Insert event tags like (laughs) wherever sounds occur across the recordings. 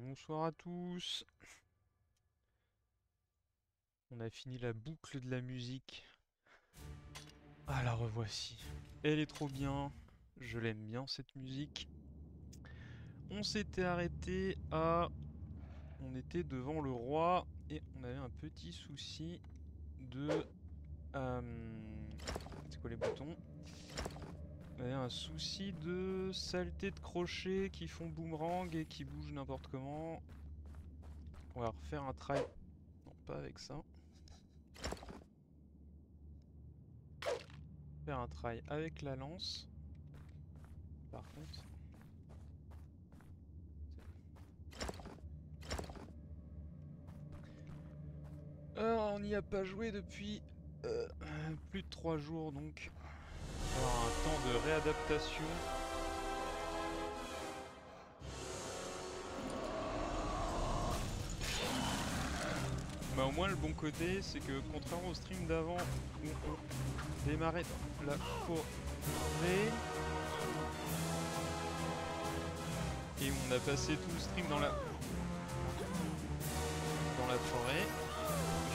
Bonsoir à tous. On a fini la boucle de la musique. Ah la revoici. Elle est trop bien. Je l'aime bien cette musique. On s'était arrêté à... On était devant le roi et on avait un petit souci de... Euh, c'est quoi les boutons? Avait un souci de saleté de crochets qui font boomerang et qui bougent n'importe comment. On va refaire un try. Non, pas avec ça. Faire un try avec la lance. Par contre. Euh, on n'y a pas joué depuis euh, plus de 3 jours donc. Un temps de réadaptation. Mais au moins le bon côté c'est que contrairement au stream d'avant où on démarrait dans la forêt et on a passé tout le stream dans la dans la forêt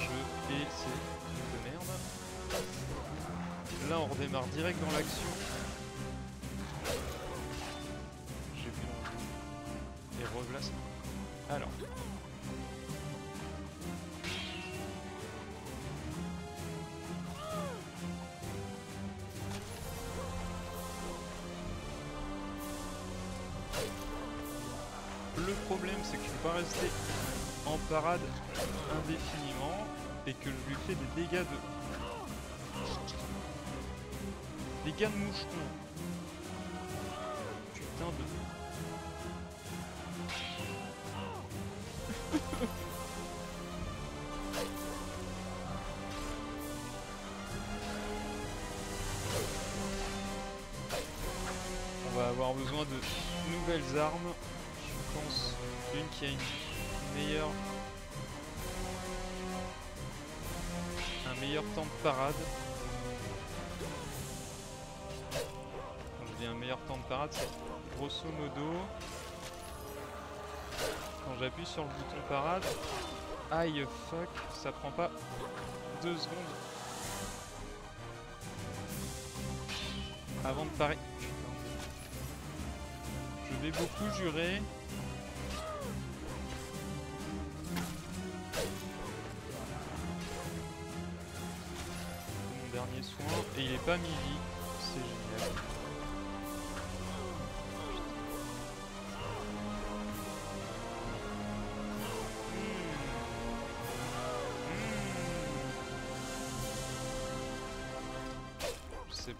je de merde là on redémarre direct dans l'action. J'ai vu et revoilà alors. Le problème, c'est que je pas rester en parade indéfiniment et que je lui fais des dégâts de... Dégâts de moucheron. Putain de... (laughs) On va avoir besoin de nouvelles armes. Je pense une qui a une meilleure un meilleur temps de parade grosso modo quand j'appuie sur le bouton parade aïe fuck ça prend pas deux secondes. Avant de parer je vais beaucoup jurer. Mon dernier soin et il est pas midi, c'est génial.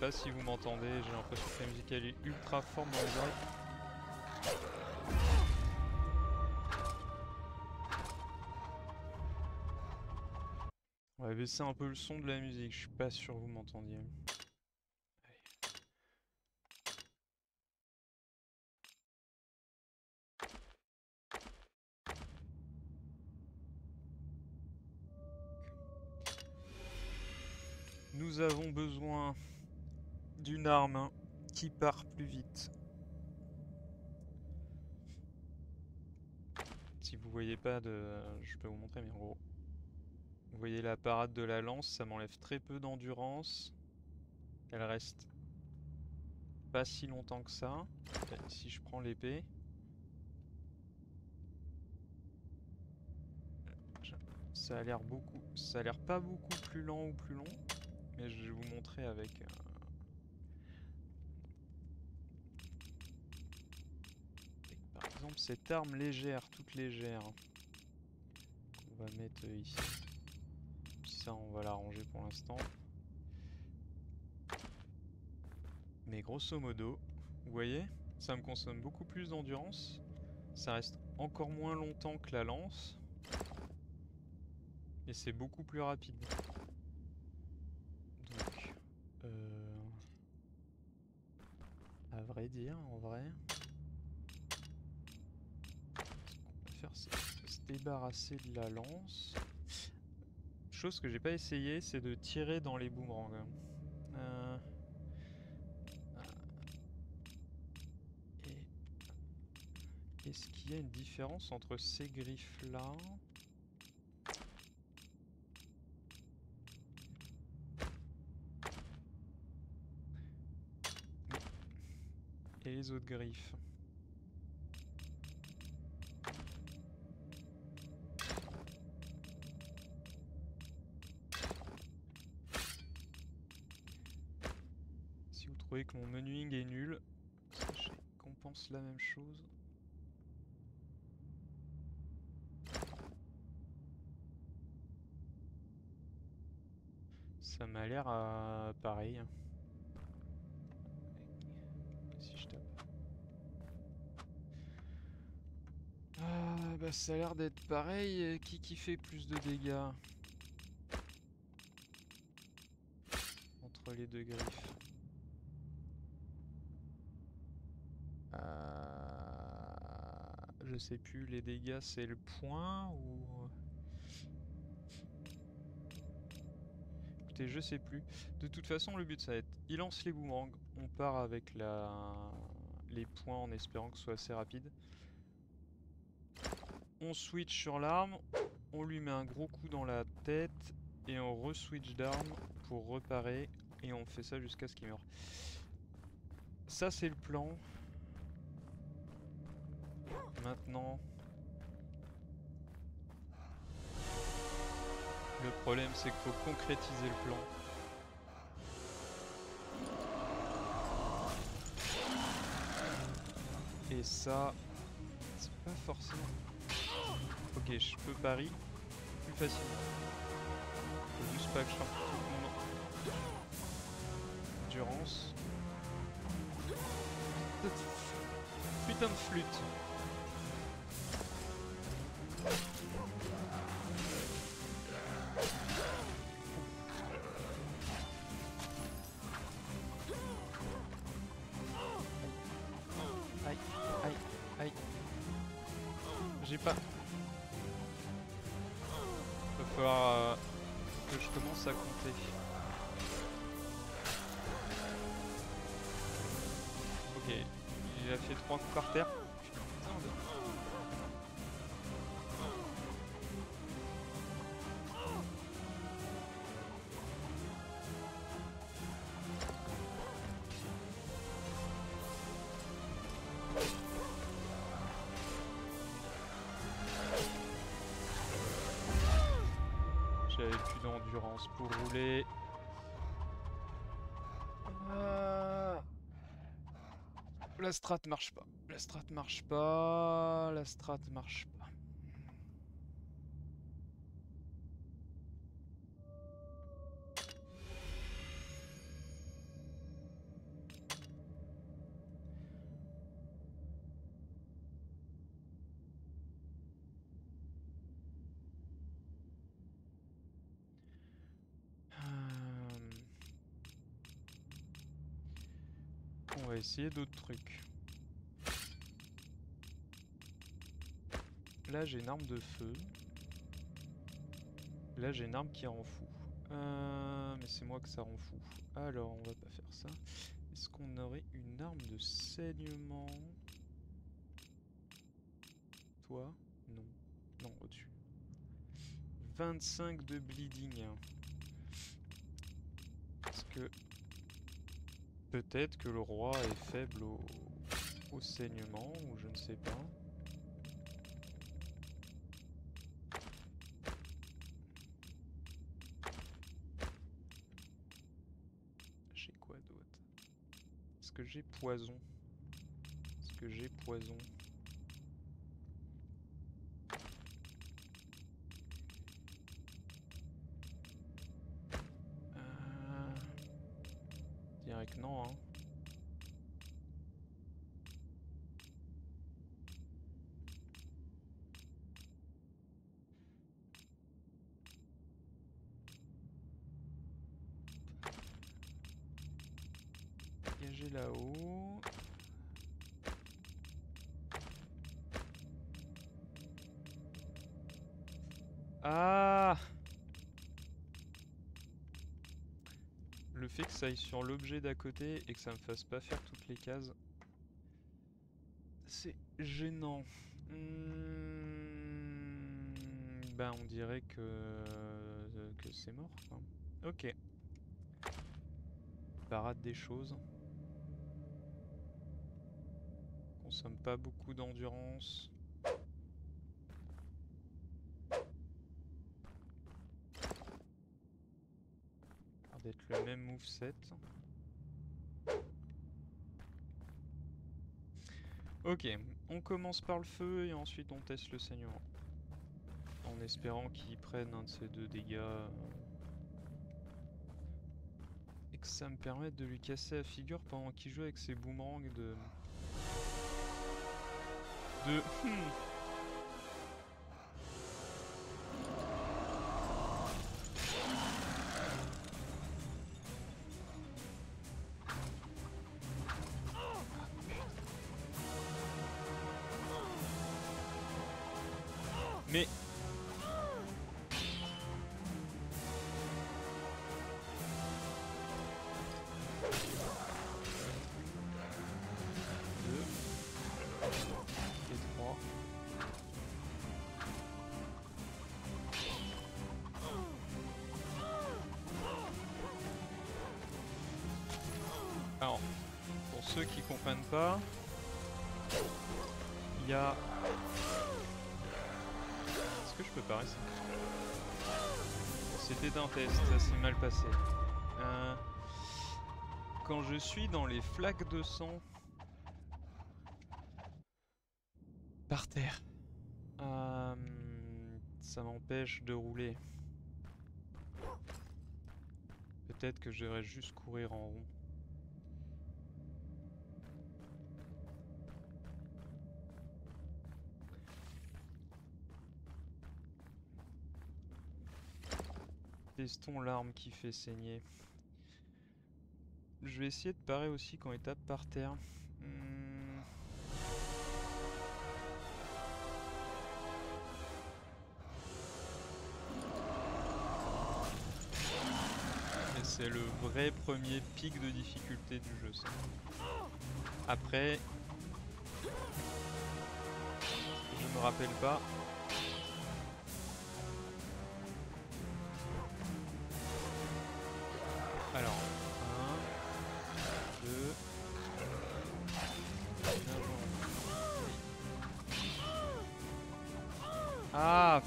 Pas si vous m'entendez, j'ai l'impression que la musique elle est ultra forte dans. On va baisser un peu le son de la musique, je suis pas sûr que vous m'entendiez. Nous avons besoin d'une arme qui part plus vite. Si vous voyez pas de... Je peux vous montrer mais en gros. Vous voyez la parade de la lance, ça m'enlève très peu d'endurance. Elle reste pas si longtemps que ça. Si je prends l'épée. Ça a l'air beaucoup... Ça a l'air pas beaucoup plus lent ou plus long. Mais je vais vous montrer avec... euh, avec, Par exemple cette arme légère, toute légère. On va mettre ici. Ça on va l'arranger pour l'instant. Mais grosso modo, vous voyez, ça me consomme beaucoup plus d'endurance. Ça reste encore moins longtemps que la lance. Et c'est beaucoup plus rapide. Donc, euh, à vrai dire, en vrai, ce qu'on va se débarrasser de la lance. Chose que j'ai pas essayé, c'est de tirer dans les boomerangs. Euh, et Est-ce qu'il y a une différence entre ces griffes-là? Et les autres griffes Que mon menuing est nul, sachez qu'on pense la même chose. Ça m'a l'air euh, pareil. Si je tape. Ah bah ça a l'air d'être pareil. Qui qui fait plus de dégâts? Entre les deux griffes. Je sais plus, les dégâts c'est le point ou... Écoutez, je sais plus. De toute façon, le but ça va être, il lance les boomerangs, on part avec la... les points en espérant que ce soit assez rapide. On switch sur l'arme, on lui met un gros coup dans la tête et on re-switch d'arme pour reparer et on fait ça jusqu'à ce qu'il meure. Ça c'est le plan. Maintenant... Le problème c'est qu'il faut concrétiser le plan. Et ça, c'est pas forcément... Ok, je peux pari plus facilement. Faut juste pas que je fasse endurance. Putain de flûte Plus d'endurance pour rouler. Ah. La strat marche pas. La strat marche pas. La strat marche d'autres trucs. Là j'ai une arme de feu. Là j'ai une arme qui rend fou. Euh, mais c'est moi que ça rend fou. Alors on va pas faire ça. Est-ce qu'on aurait une arme de saignement? Toi? Non. Non, au-dessus. 25 de bleeding. Parce que peut-être que le roi est faible au, au saignement ou je ne sais pas. J'ai quoi d'autre? Est-ce que j'ai poison? Est-ce que j'ai poison Euh, dirais que non, hein. Dégager là-haut. Ah Le fait que sur l'objet d'à côté et que ça me fasse pas faire toutes les cases, c'est gênant. Ben on dirait que, que c'est mort quoi. Ok. Parade des choses. Consomme pas beaucoup d'endurance. Le même moveset. Ok, on commence par le feu et ensuite on teste le saignement. En espérant qu'il prenne un de ces deux dégâts. Et que ça me permette de lui casser la figure pendant qu'il joue avec ses boomerangs de... De... (laughs) ceux qui comprennent pas, il y a est-ce que je peux pas rester C'était un test, ça s'est mal passé. Euh, quand je suis dans les flaques de sang par terre, euh, ça m'empêche de rouler. Peut-être que je devrais juste courir en rond. L'arme qui fait saigner? Je vais essayer de parer aussi quand il tape par terre. Hmm. c'est le vrai premier pic de difficulté du jeu. Après, je me rappelle pas Alors, 1, 2, Ah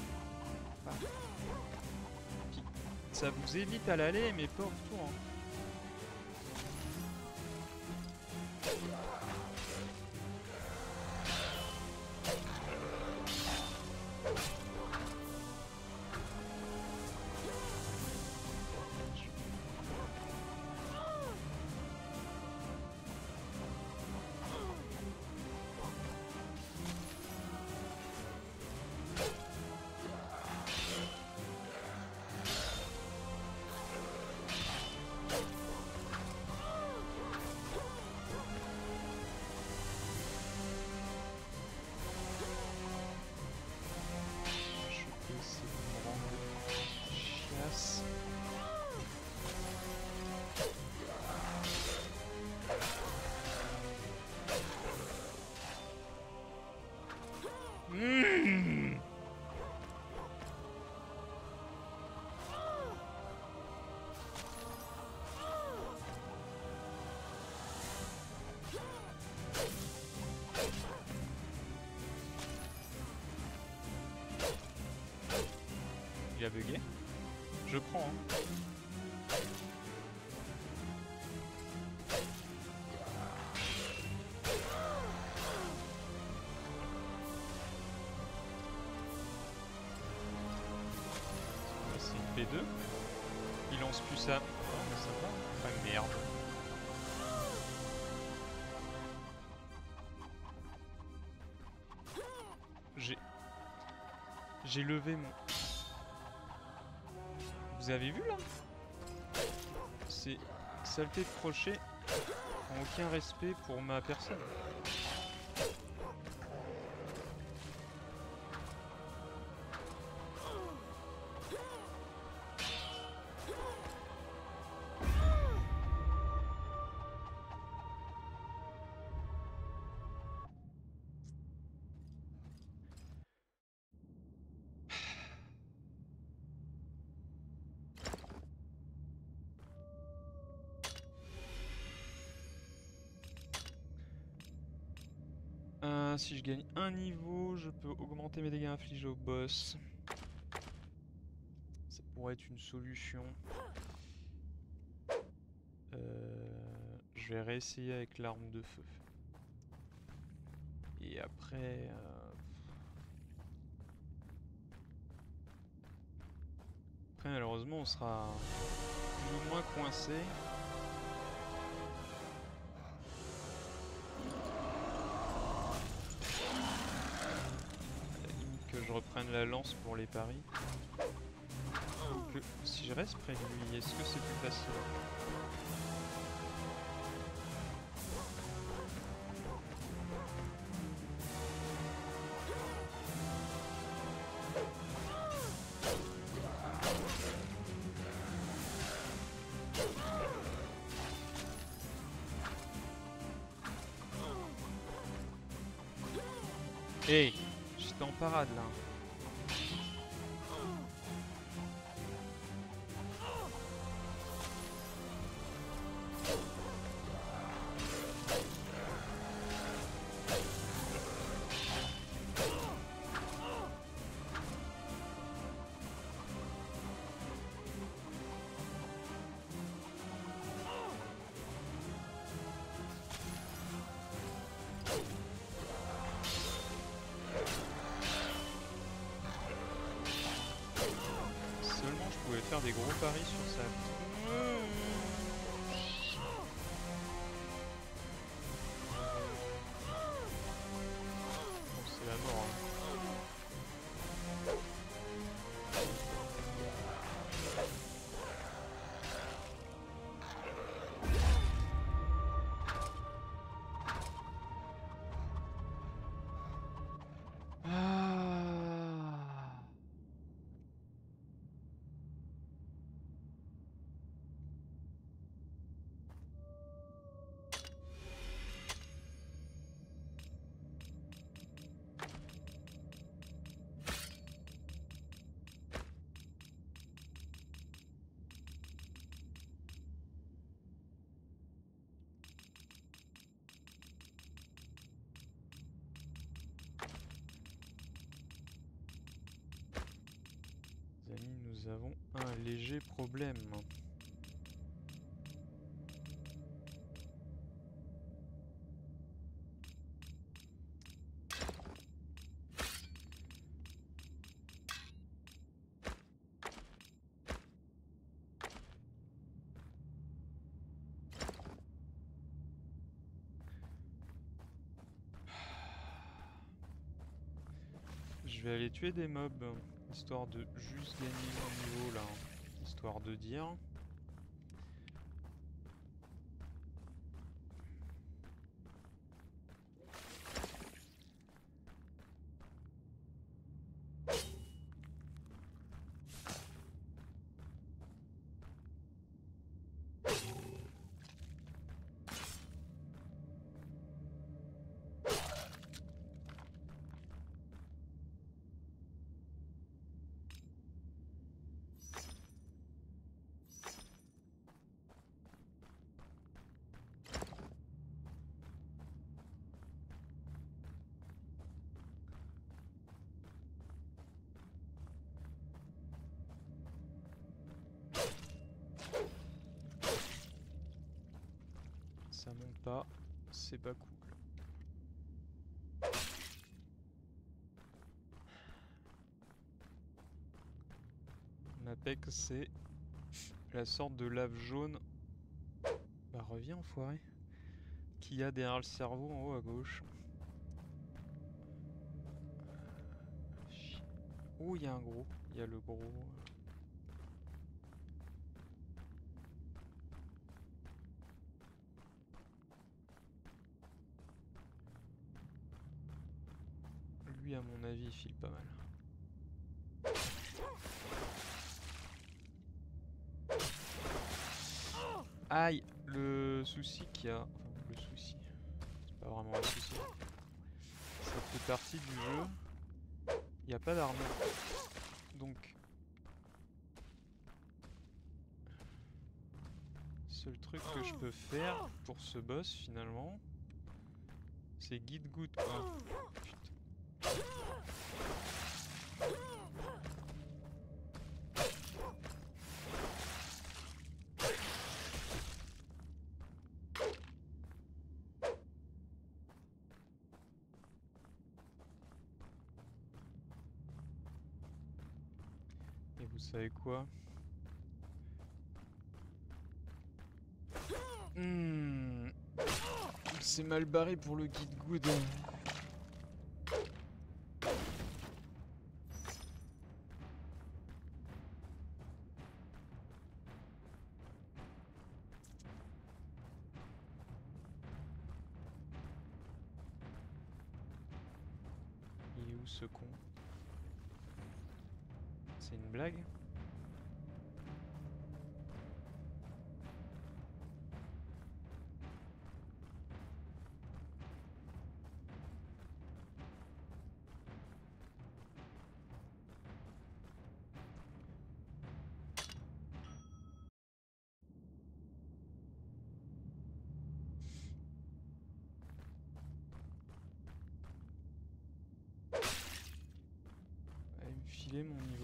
Ça vous évite à l'aller, mais pas bugué Je prends. Hein. C'est une P2. Il lance plus ça. Oh, mais ça va. Ah merde. J'ai... J'ai levé mon... Vous avez vu là C'est saleté de crochet aucun respect pour ma personne. Si je gagne un niveau, je peux augmenter mes dégâts infligés au boss. Ça pourrait être une solution. Euh, je vais réessayer avec l'arme de feu. Et après... Euh, après malheureusement on sera plus ou moins coincé. Reprenne la lance pour les paris. si je reste près de lui, est-ce que c'est plus facile? Des gros paris nous avons un léger problème. Je vais aller tuer des mobs. Histoire de juste gagner mon niveau là. Histoire de dire. Ça monte pas, c'est pas cool. Mapec c'est la sorte de lave jaune. Bah reviens enfoiré. Qui a derrière le cerveau en haut à gauche. Oh il y a un gros, il y a le gros. À mon avis, il file pas mal. Aïe Le souci qu'il y a... Le souci... C'est pas vraiment un souci. Ça fait partie du jeu. Il n'y a pas d'armure. Donc... Seul truc que je peux faire pour ce boss, finalement... C'est guide good quoi. Et vous savez quoi Hmm. C'est mal barré pour le guide good.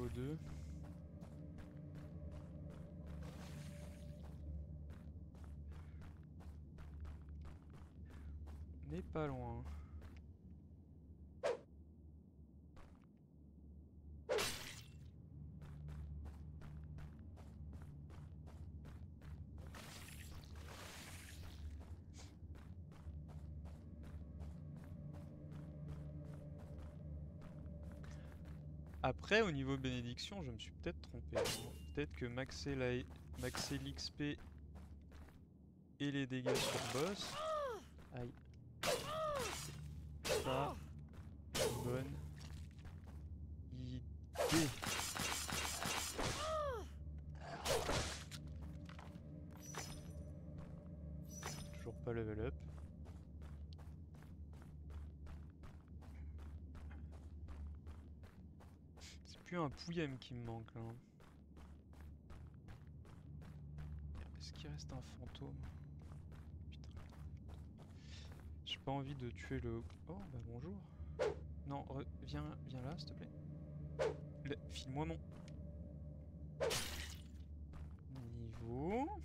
Niveau 2. On n'est pas loin. Après, au niveau bénédiction, je me suis peut-être trompé. Peut-être que maxer l'XP et les dégâts sur boss. Aïe. C'est Pas une bonne idée. Toujours pas level up. Pouillem qui me manque là. hein. Est-ce qu'il reste un fantôme? Putain. J'ai pas envie de tuer le... Oh bah bonjour. Non, viens, viens là s'il te plaît. Le- File-moi mon... Niveau...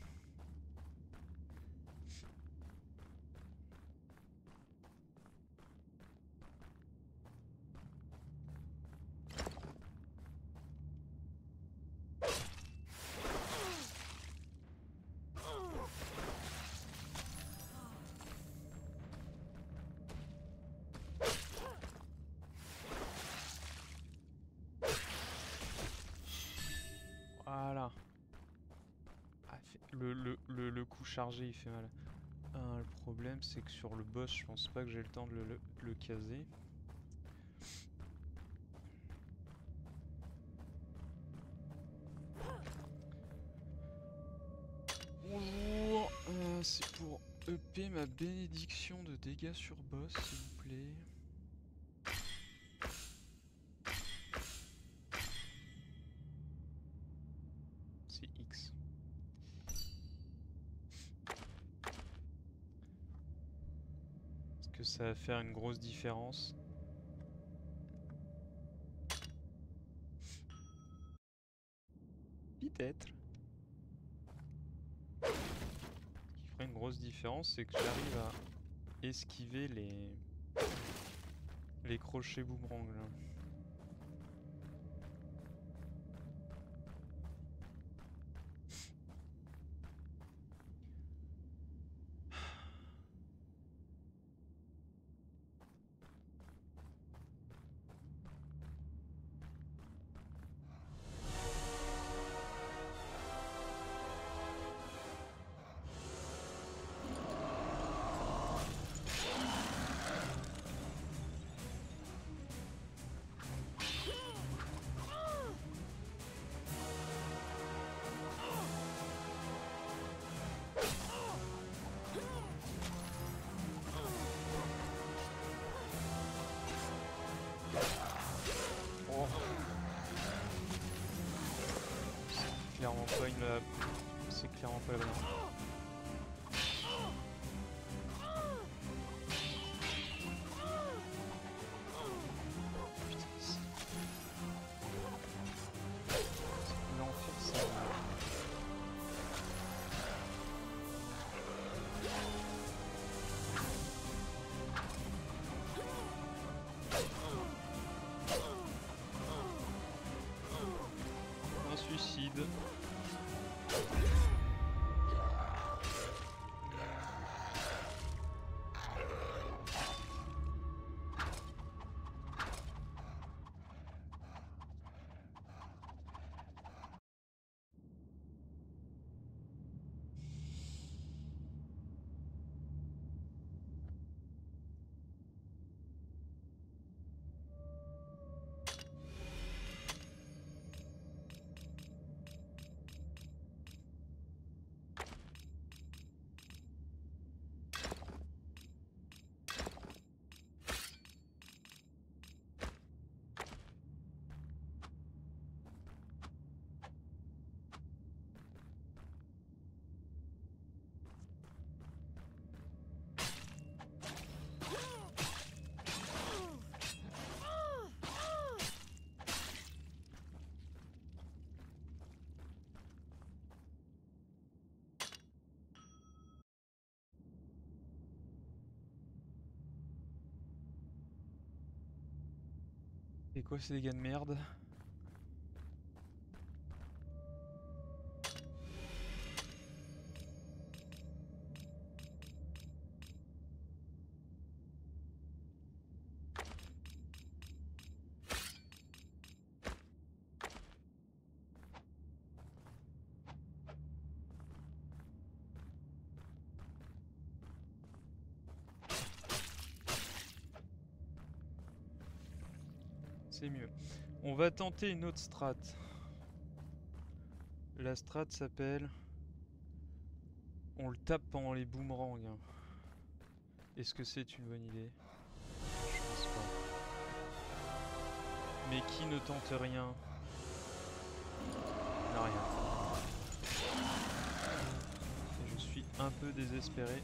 Voilà. Ah, fait- le, le, le, le coup chargé il fait mal. Ah, le problème c'est que sur le boss je pense pas que j'ai le temps de le caser. Bonjour, euh, c'est pour EP ma bénédiction de dégâts sur boss s'il vous plaît. C'est X. Est-ce que ça va faire une grosse différence Peut-être. Ce qui ferait une grosse différence, c'est que j'arrive à esquiver les les crochets boomerang là. C'est quoi ces dégâts de merde? C'est mieux. On va tenter une autre strat. La strat s'appelle... On le tape pendant les boomerangs. Est-ce que c'est une bonne idée? Je pense pas. Mais qui ne tente rien? N'a rien. Je suis un peu désespéré.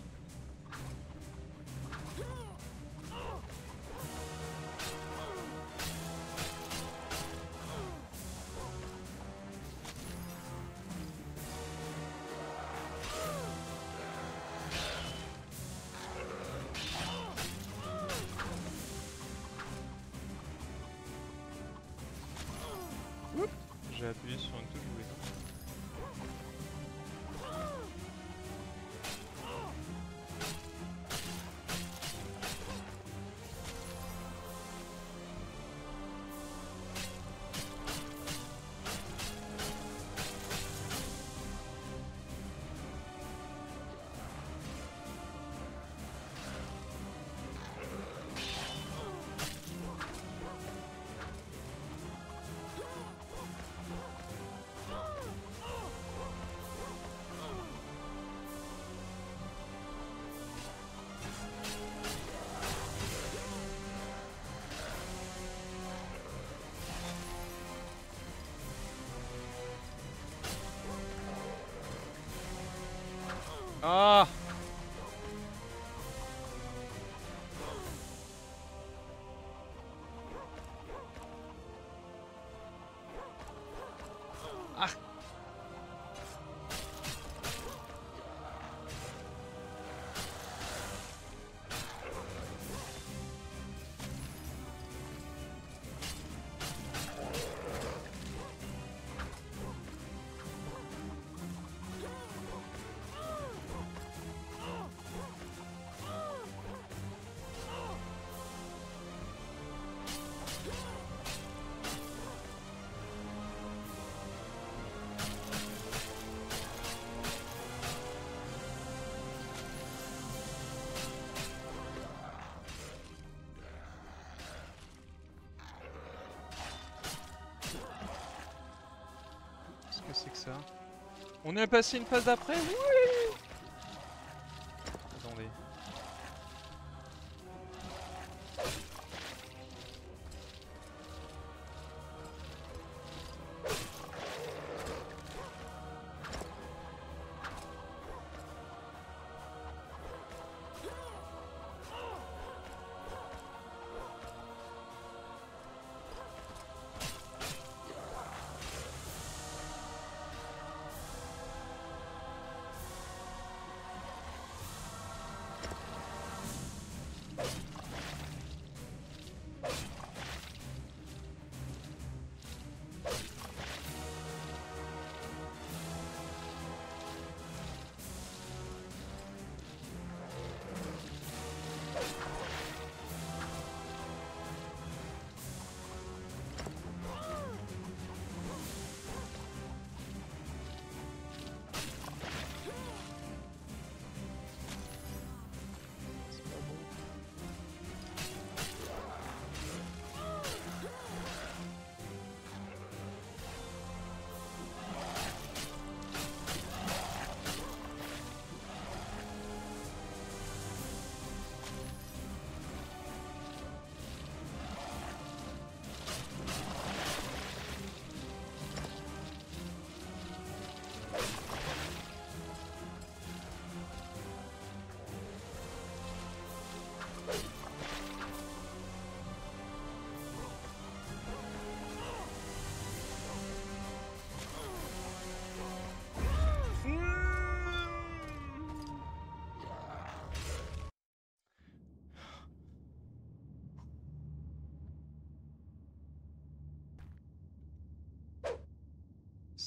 On est passé une phase d'après Oui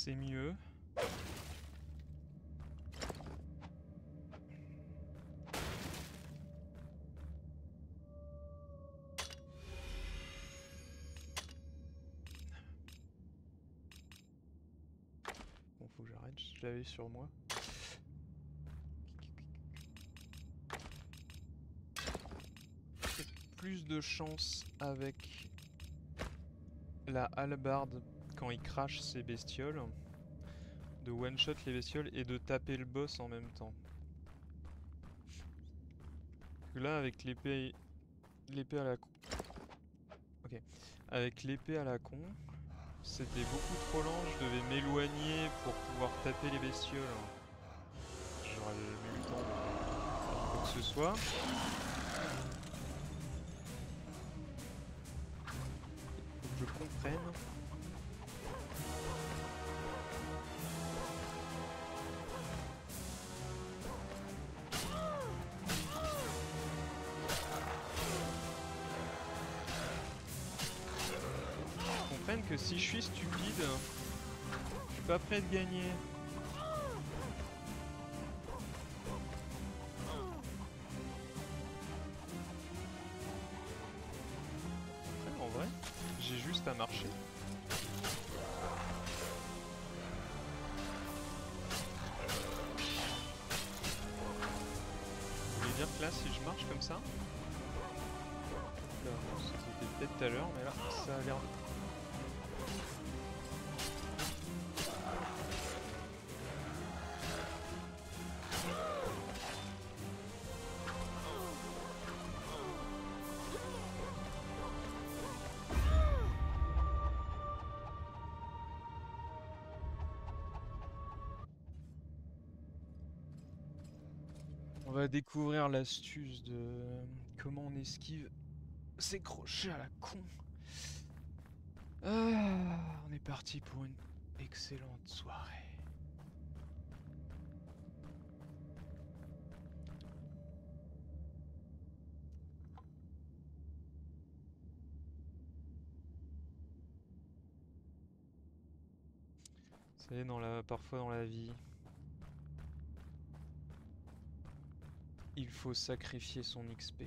C'est mieux. Bon, faut que j'arrête, je l'avais sur moi. Plus de chance avec la hallebarde quand il crache ses bestioles, de one-shot les bestioles et de taper le boss en même temps. Là, avec l'épée l'épée à la con... Ok. Avec l'épée à la con, c'était beaucoup trop lent, je devais m'éloigner pour pouvoir taper les bestioles. J'aurais eu le temps de quoi que ce soit. Que je comprenne. Si je suis stupide, je suis pas prêt de gagner. Découvrir l'astuce de comment on esquive ces crochets à la con. Ah, on est parti pour une excellente soirée. Savez, dans la, parfois dans la vie, il faut sacrifier son XP.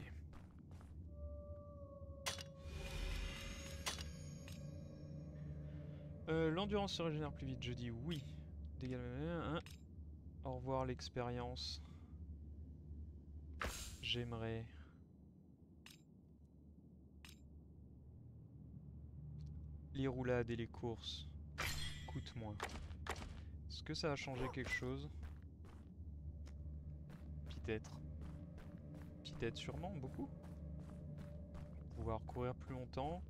Euh, L'endurance se régénère plus vite, je dis oui. Au revoir l'expérience. J'aimerais. Les roulades et les courses coûtent moins. Est-ce que ça a changé quelque chose? Peut-être. Sûrement, beaucoup. Pouvoir courir plus longtemps.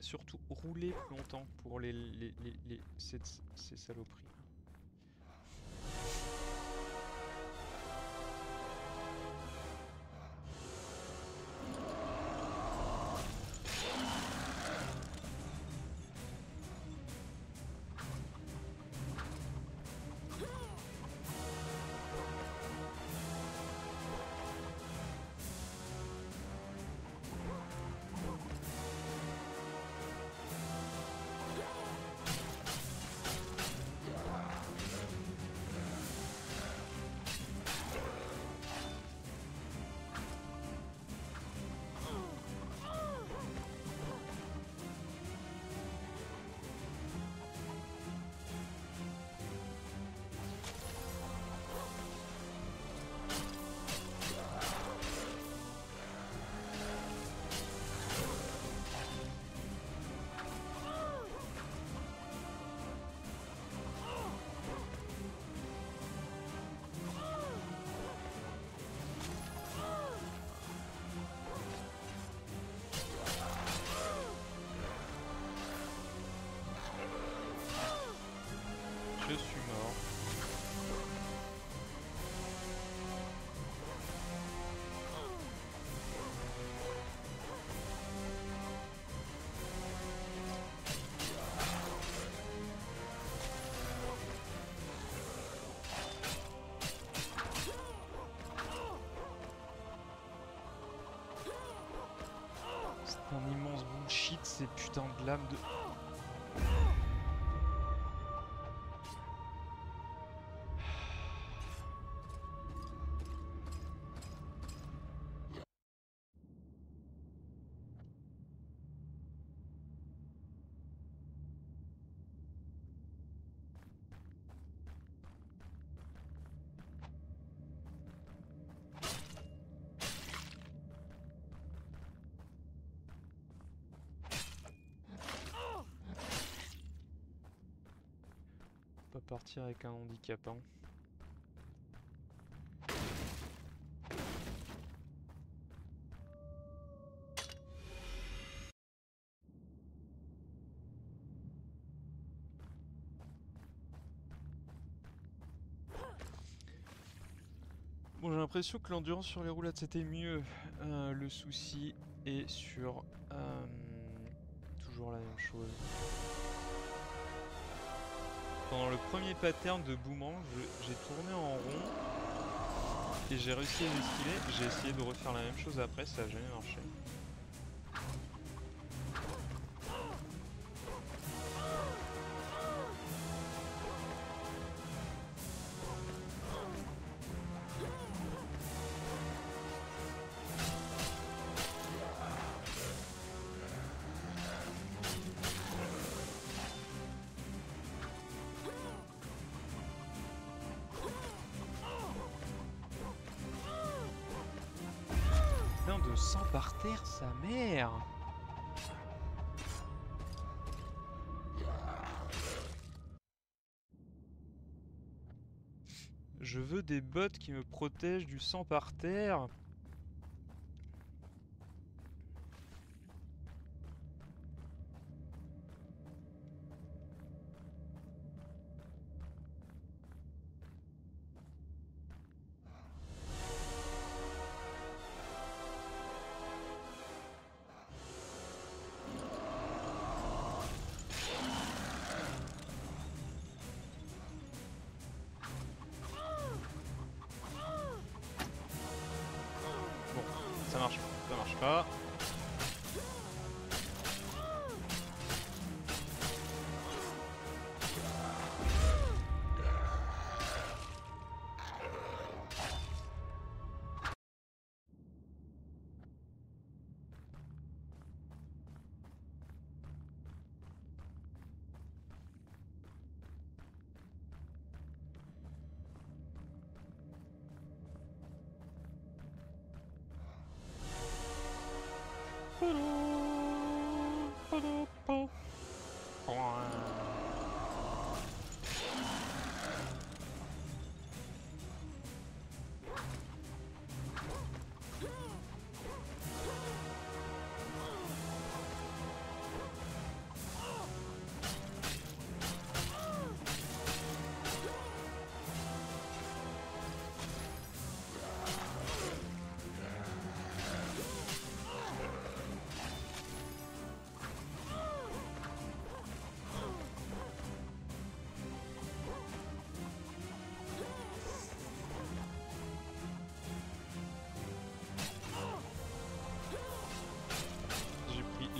Surtout rouler plus longtemps pour les, les, les, les ces, ces saloperies. Ces putains de lames de... avec un handicap. Hein. Bon, j'ai l'impression que l'endurance sur les roulades c'était mieux. Euh, le souci est sur euh, toujours la même chose. Pendant le premier pattern de boumant, j'ai tourné en rond et j'ai réussi à esquiver. J'ai essayé de refaire la même chose après, ça a jamais marché. Des bottes qui me protègent du sang par terre.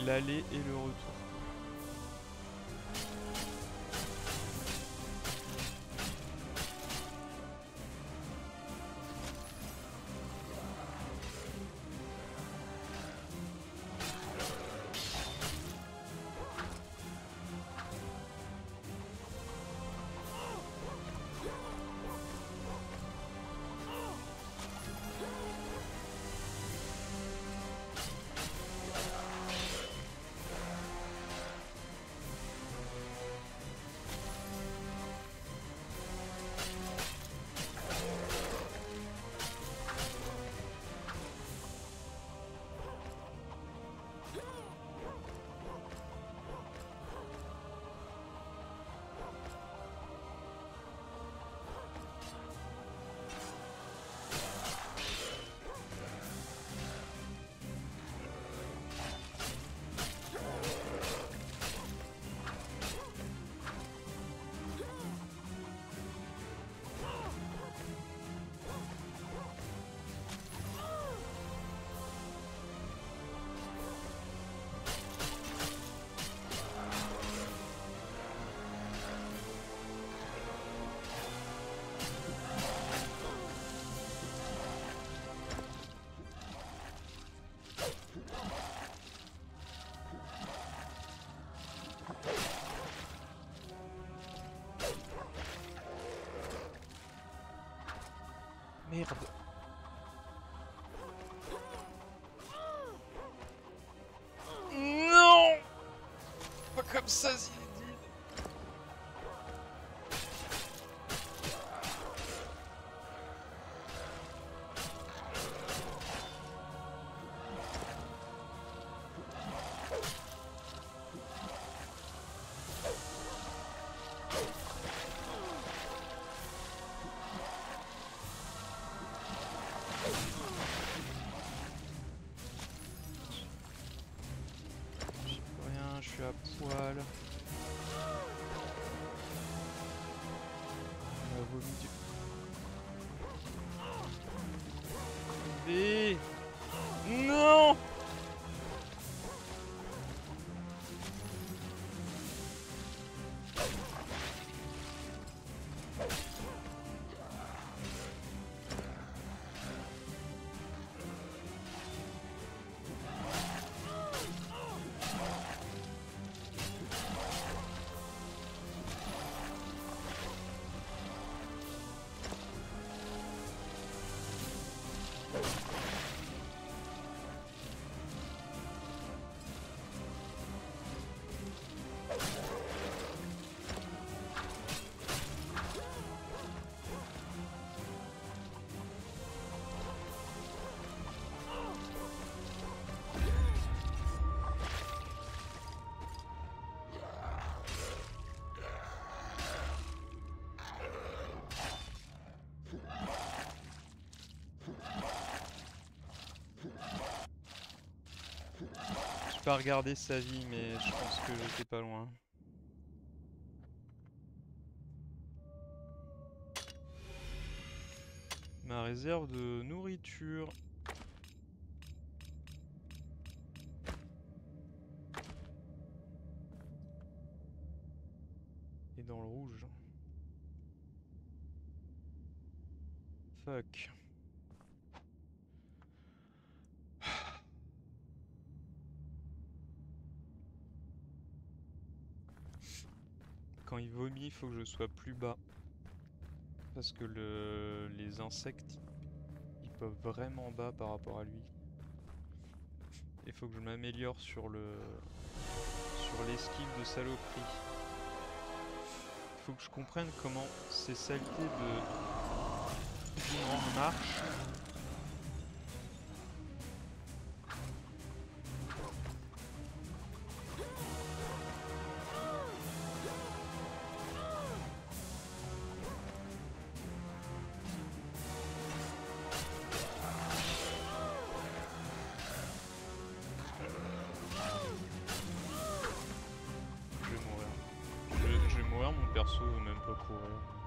L'aller et le retour. Merde. Non Pas comme ça, suis à poil. Pas regardé sa vie, mais je pense que j'étais pas loin. Ma réserve de nourriture. Et dans le rouge. Fuck. Quand il vomit, il faut que je sois plus bas. Parce que le... les insectes, ils peuvent vraiment bas par rapport à lui. Il faut que je m'améliore sur le... sur l'esquive de saloperie. Il faut que je comprenne comment ces saletés de... marche cool.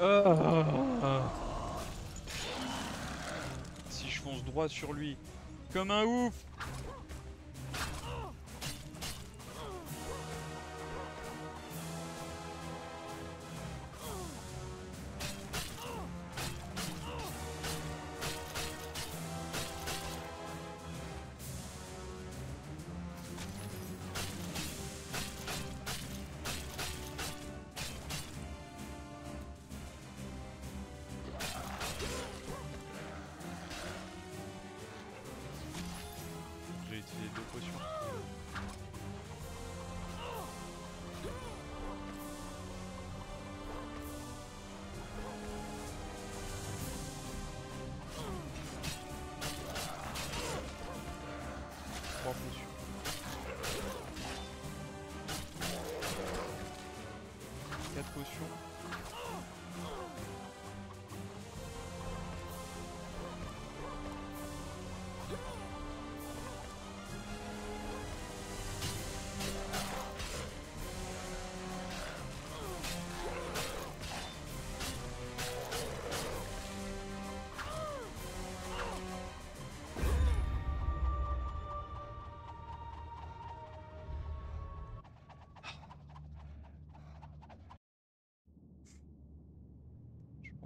Ah. Si je fonce droit sur lui, comme un ouf Sure.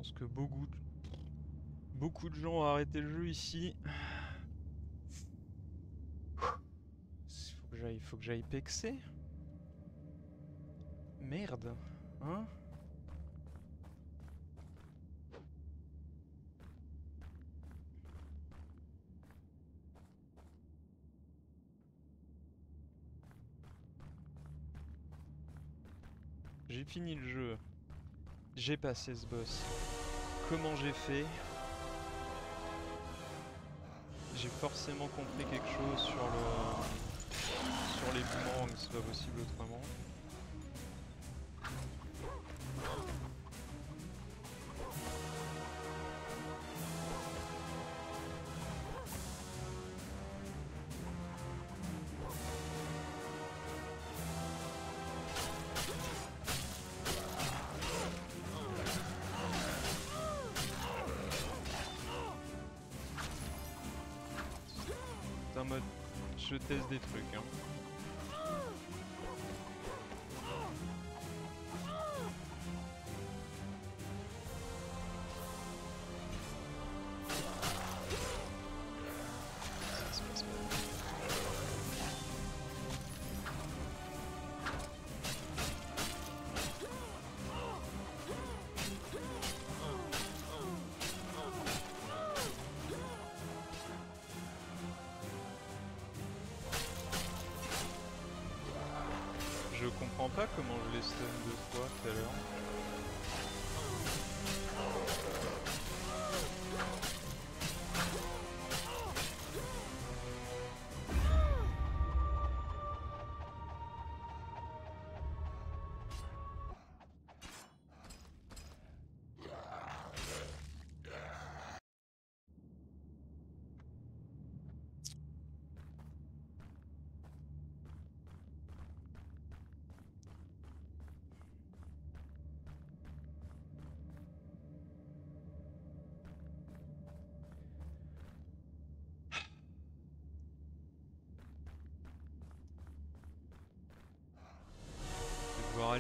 Pense que beaucoup, de- beaucoup de gens ont arrêté le jeu ici. Faut que j'aille pexer. Merde, hein? J'ai fini le jeu. J'ai passé ce boss. Comment j'ai fait J'ai forcément compris quelque chose sur le sur les boomerangs, c'est pas possible autrement.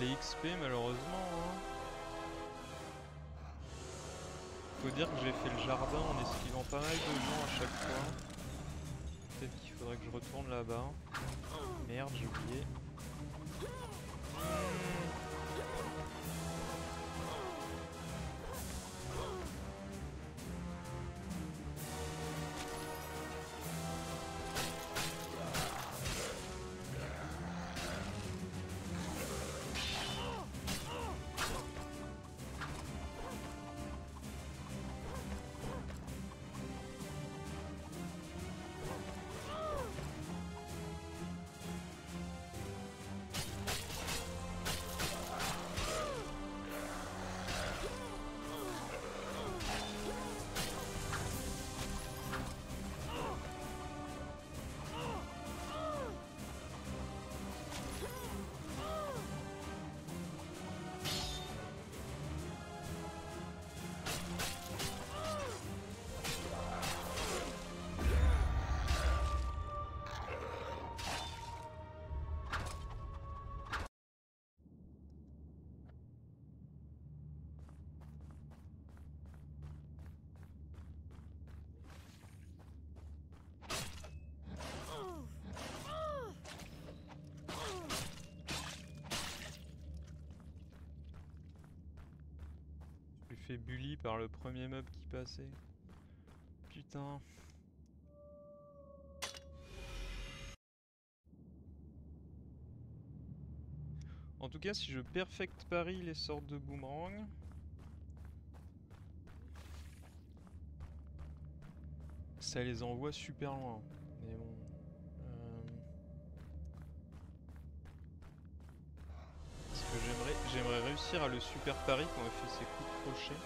Aller XP malheureusement. hein. Faut dire que j'ai fait le jardin en esquivant pas mal de gens à chaque fois. Peut-être qu'il faudrait que je retourne là-bas. Merde, j'ai oublié. Bully par le premier mob qui passait. Putain. En tout cas, si je perfecte Paris les sortes de boomerang, ça les envoie super loin. J'aimerais, réussir à le super pari quand il fait ses coups de crochet.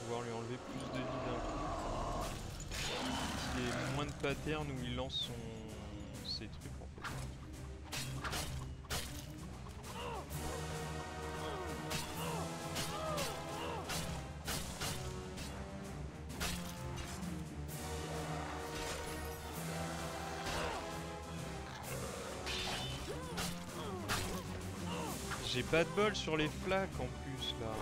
Pouvoir lui enlever plus de vie d'un coup. Moins de patterns où il lance son... ses trucs pas de bol sur les flaques en plus là.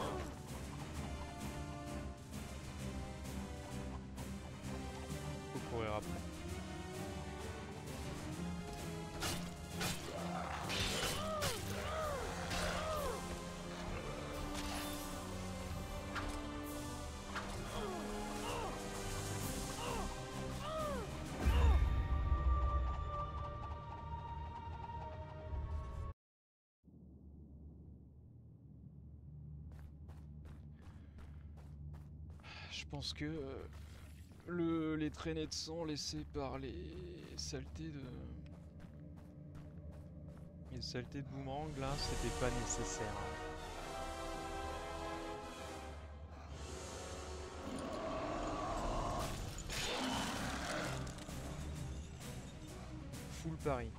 Pense que euh, le, les traînées de sang laissées par les saletés de. Les saletés de boomerang là, c'était pas nécessaire. hein. Full Paris.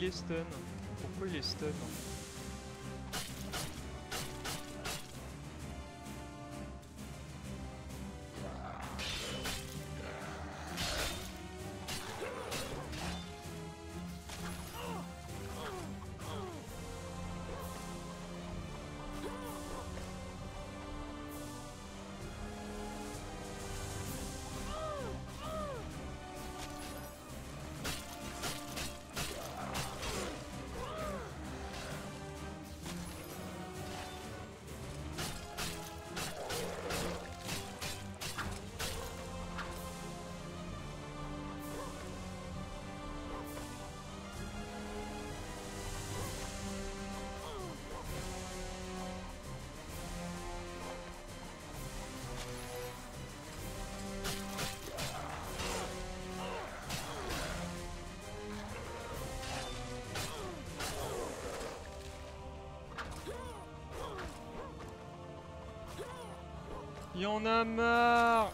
Il est. Pourquoi il stun y en a marre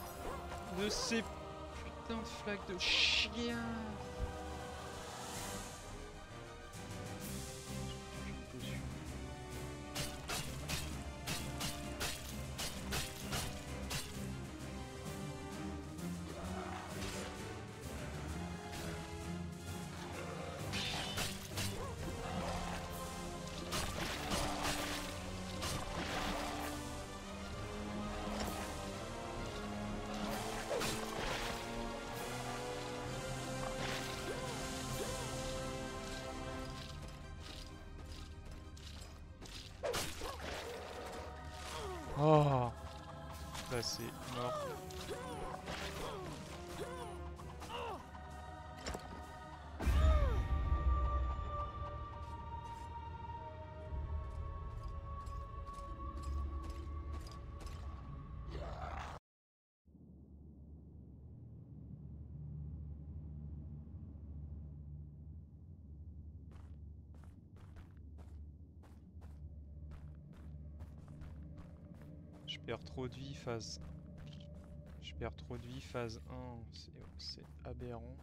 de ces putains de flaques de chien. C'est mort. Je perds trop de vie phase. Je perds trop de vie phase 1, c'est- aberrant.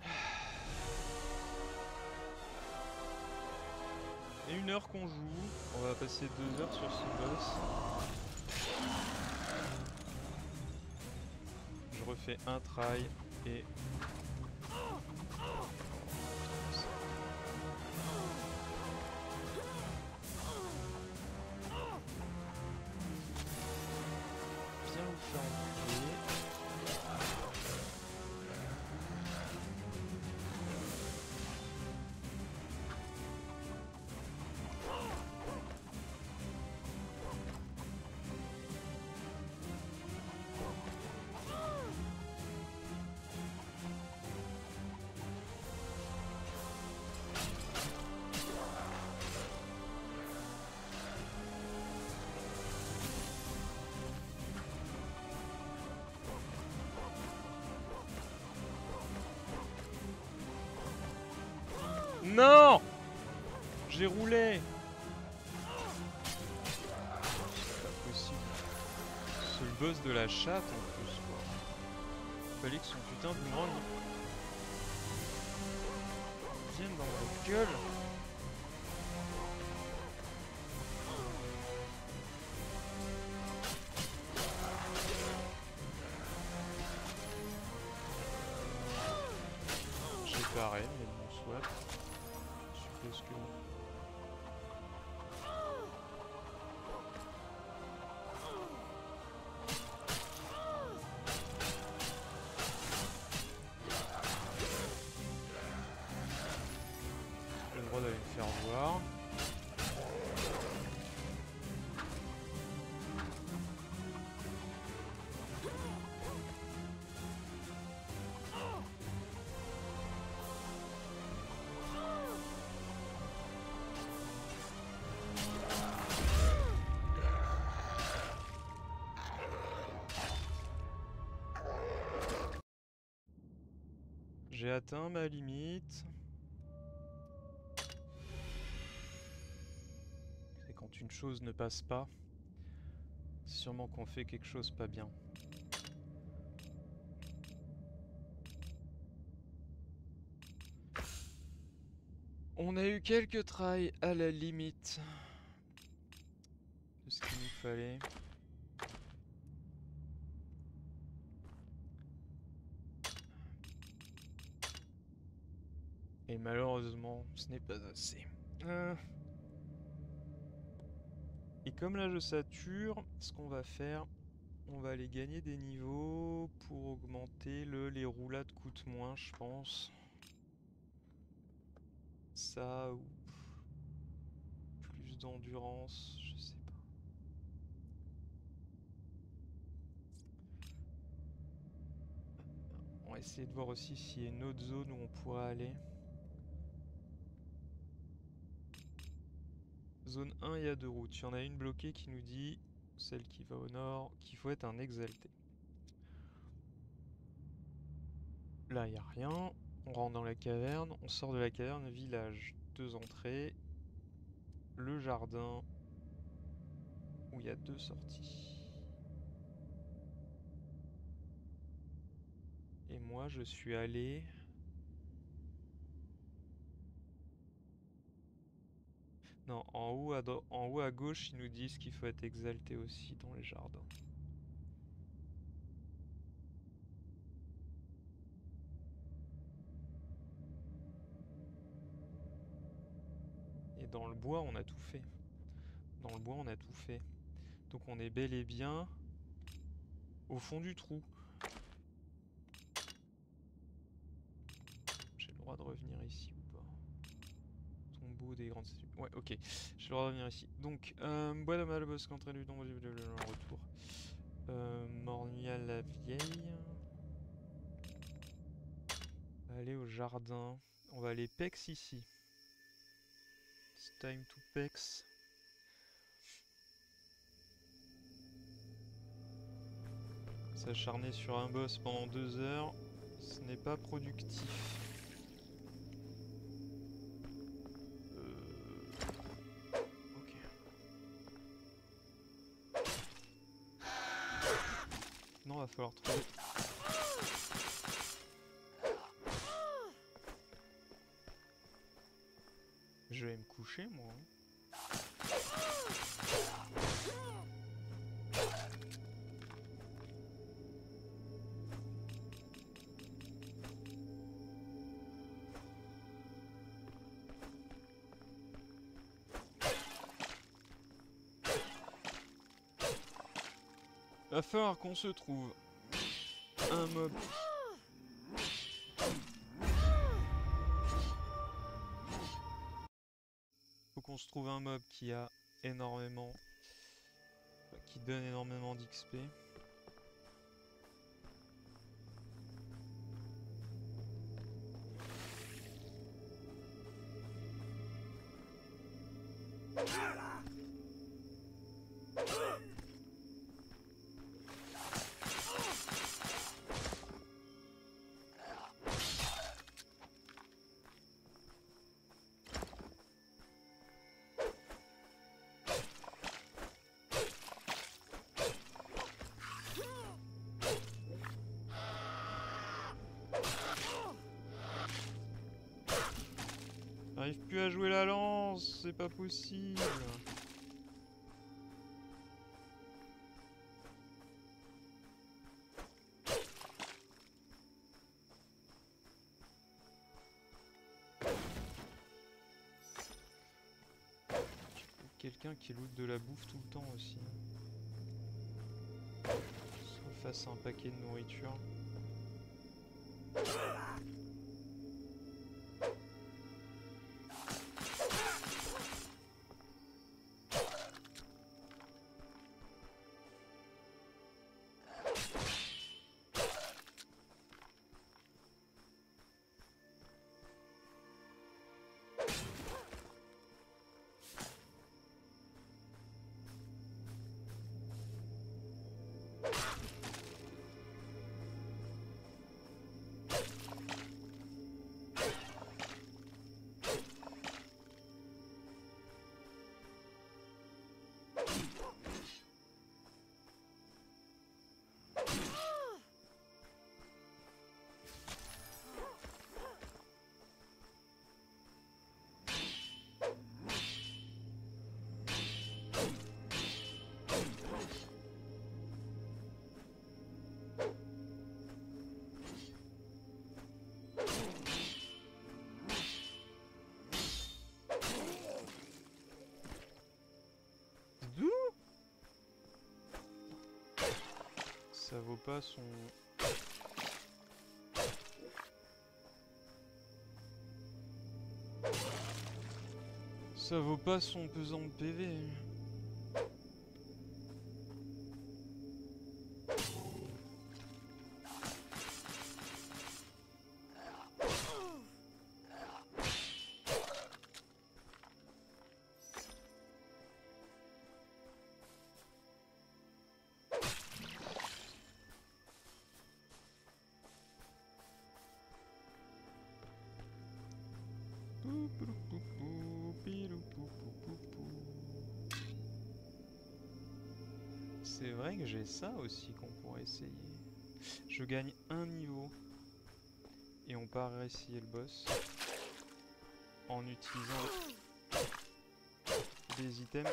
(sighs) Et une heure qu'on joue, on va passer deux heures sur ce boss. Je refais un try et J'ai roulé pas possible. C'est le boss de la chatte en plus quoi. Fallait que son putain de boomerang vienne dans la gueule. J'ai atteint ma limite. C'est quand une chose ne passe pas, c'est sûrement qu'on fait quelque chose pas bien. On a eu quelques tries à la limite de ce qu'il nous fallait. Et malheureusement, ce n'est pas assez. Euh. Et comme là je sature, ce qu'on va faire, on va aller gagner des niveaux pour augmenter le les roulades coûtent moins, je pense. Ça ou plus d'endurance, je sais pas. On va essayer de voir aussi s'il y a une autre zone où on pourrait aller. Zone 1, il y a deux routes. Il y en a une bloquée qui nous dit, celle qui va au nord, qu'il faut être un exalté. Là, il n'y a rien. On rentre dans la caverne. On sort de la caverne, village. Deux entrées. Le jardin, où il y a deux sorties. Et moi, je suis allé... Non, en haut, à en haut à gauche, ils nous disent qu'il faut être exalté aussi dans les jardins. Et dans le bois, on a tout fait. Dans le bois, on a tout fait. Donc on est bel et bien au fond du trou. J'ai le droit de revenir Des grandes statues. Ouais, ok. Le droit de revenir ici. Donc, euh, bois de malboss qu'entraîne du tombeau du retour. Euh, Mornia la vieille. Aller au jardin. On va aller Pex ici. It's time to Pex. S'acharner sur un boss pendant deux heures, ce n'est pas productif. Va falloir trouver. Je vais me coucher, moi. Va falloir qu'on se trouve un mob. Faut qu'on se trouve un mob qui a énormément. qui donne énormément d'XP. C'est pas possible. Quelqu'un qui loot de la bouffe tout le temps aussi. Soit face à un paquet de nourriture. Ça vaut pas son... Ça vaut pas son pesant de PV. Ça aussi qu'on pourrait essayer. Je gagne un niveau et on part essayer le boss en utilisant des items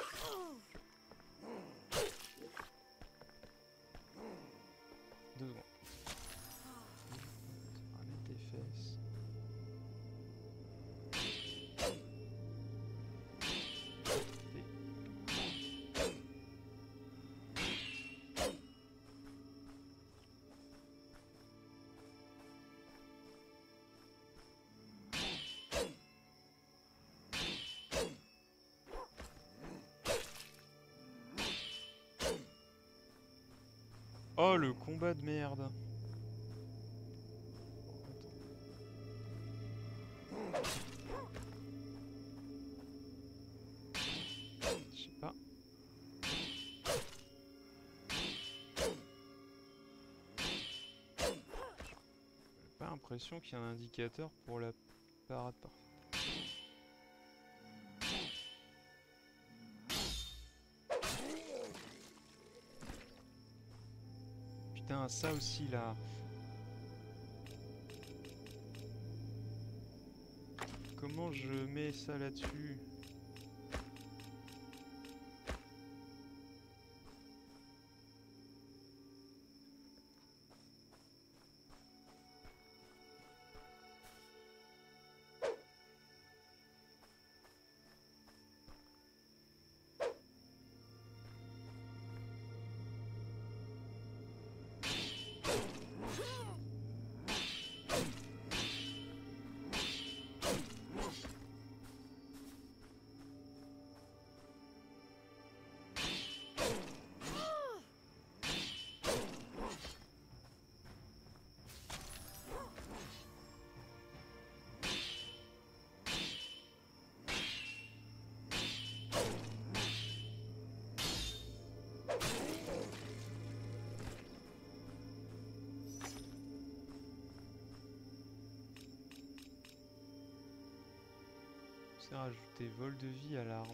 Oh le combat de merde Je sais pas. J'ai pas l'impression qu'il y a un indicateur pour la parade. Ça aussi là. Comment je mets ça là-dessus? c'est rajouter vol de vie à l'arme.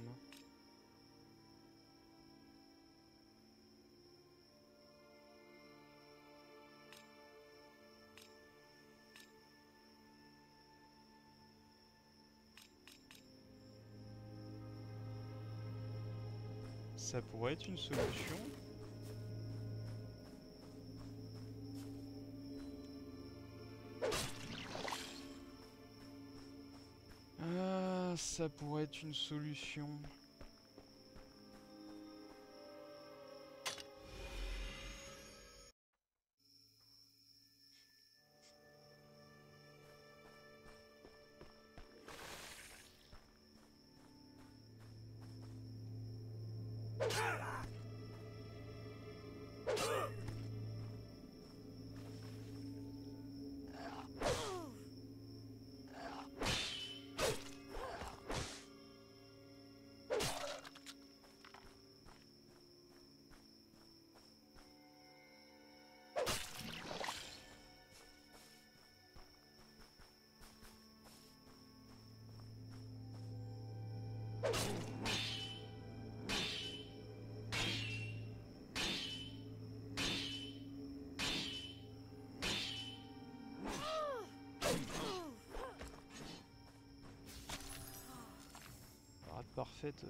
Ça pourrait être une solution ça pourrait être une solution. Parfaite. euh.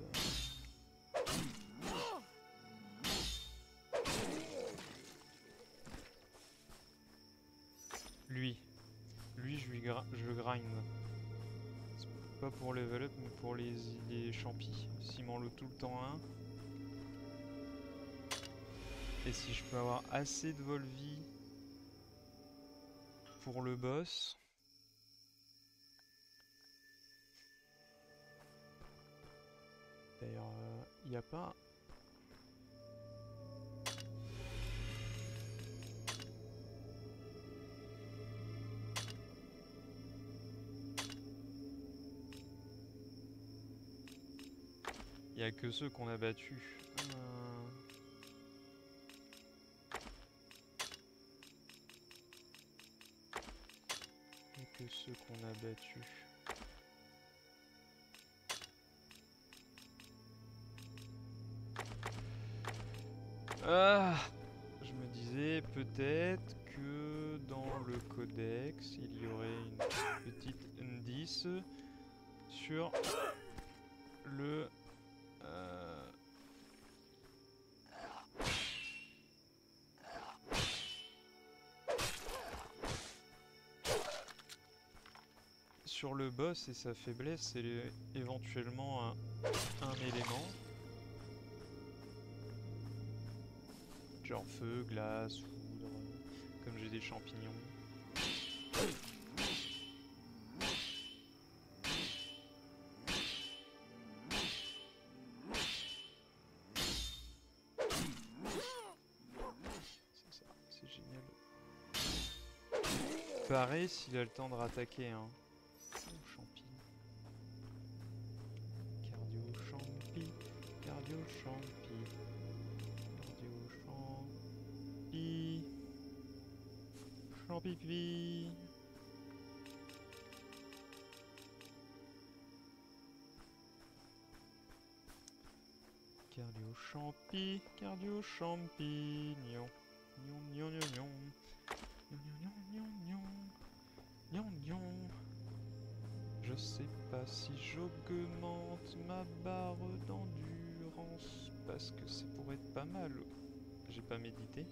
Lui. Lui, je, lui je grind. Pas pour level up, mais pour les, champis. S'il m'en loot tout le temps un. Et si je peux avoir assez de Volvi pour le boss. D'ailleurs, il n'y a pas... Il n'y a que ceux qu'on a battus. Que ceux qu'on a battus. Ah Je me disais peut-être que dans le codex, il y aurait une petite indice sur le... Sur le boss et sa faiblesse, c'est éventuellement un, élément. Genre feu, glace, foudre, comme j'ai des champignons. C'est génial. Pareil s'il a le temps de rattaquer, hein. Cardio champignon. Gnon, gnon, gnon, gnon. Gnon, gnon, gnon, gnon, gnon. Gnon, gnon. Je sais pas si j'augmente ma barre d'endurance parce que ça pourrait être pas mal. J'ai pas médité.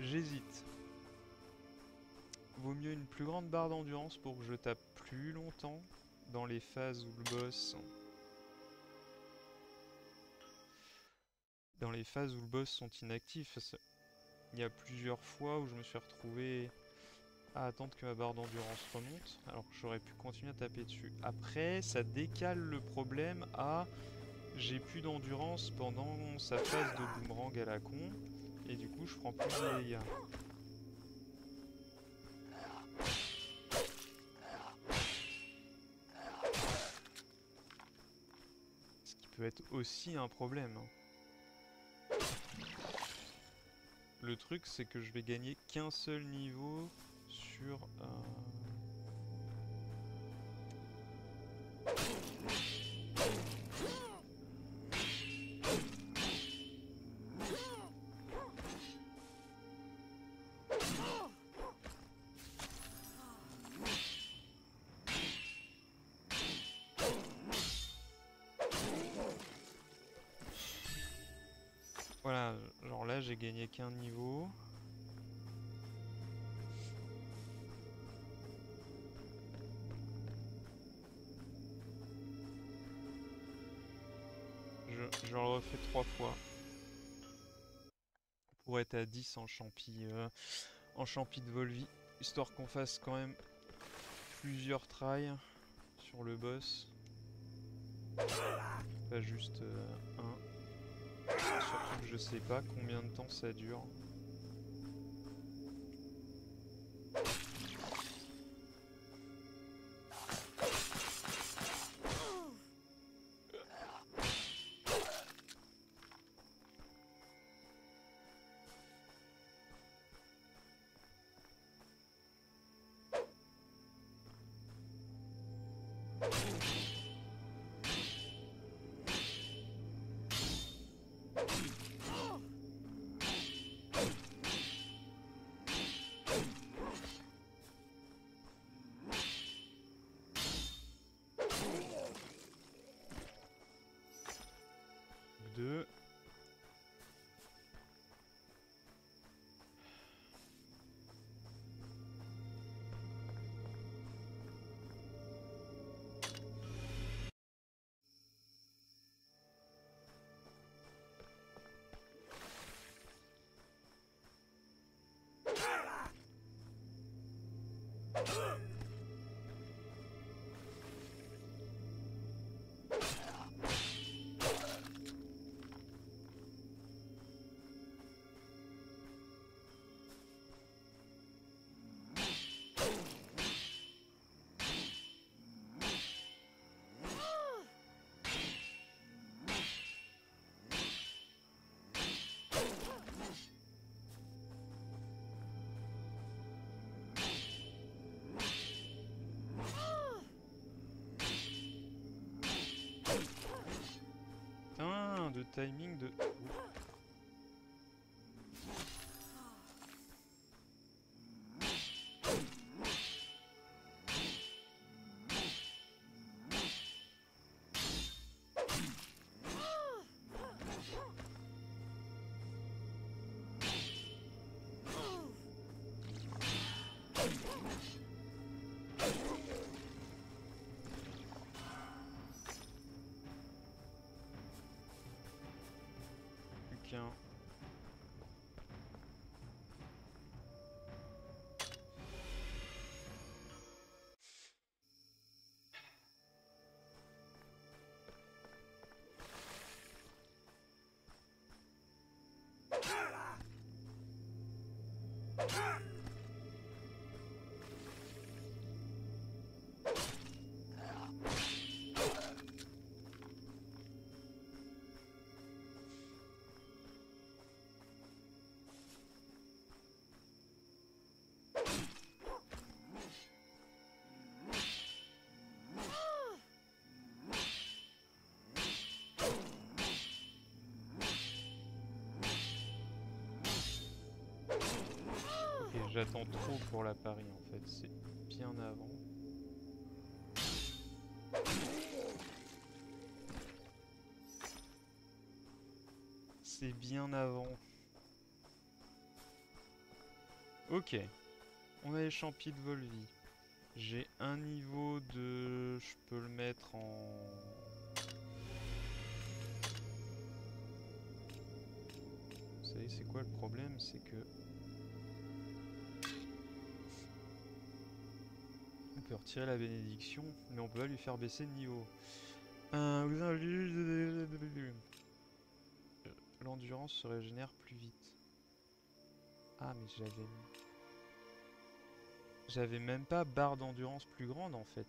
J'hésite. Vaut mieux une plus grande barre d'endurance pour que je tape plus longtemps dans les phases où le boss. Dans les phases où le boss sont inactifs. Il y a plusieurs fois où je me suis retrouvé à attendre que ma barre d'endurance remonte, alors j'aurais pu continuer à taper dessus. Après, ça décale le problème à j'ai plus d'endurance pendant sa phase de boomerang à la con, et du coup je prends plus de dégâts. Ce qui peut être aussi un problème. Le truc, c'est que je vais gagner qu'un seul niveau sur... euh, gagné qu'un niveau. Je, le refais trois fois. Pour être à 10 en champi, euh, en champi de Volvi. Histoire qu'on fasse quand même plusieurs tries sur le boss. Pas juste euh, un. Surtout que je sais pas combien de temps ça dure. Huh? Timing de... Ah! (laughs) J'attends trop pour la pari en fait, c'est bien avant. C'est bien avant. Ok, on a les champis de Volvi. J'ai un niveau de... Je peux le mettre en... Vous savez c'est quoi le problème? C'est que... peut retirer la bénédiction, mais on peut pas lui faire baisser de niveau. Euh, L'endurance se régénère plus vite. Ah mais j'avais... J'avais même pas barre d'endurance plus grande en fait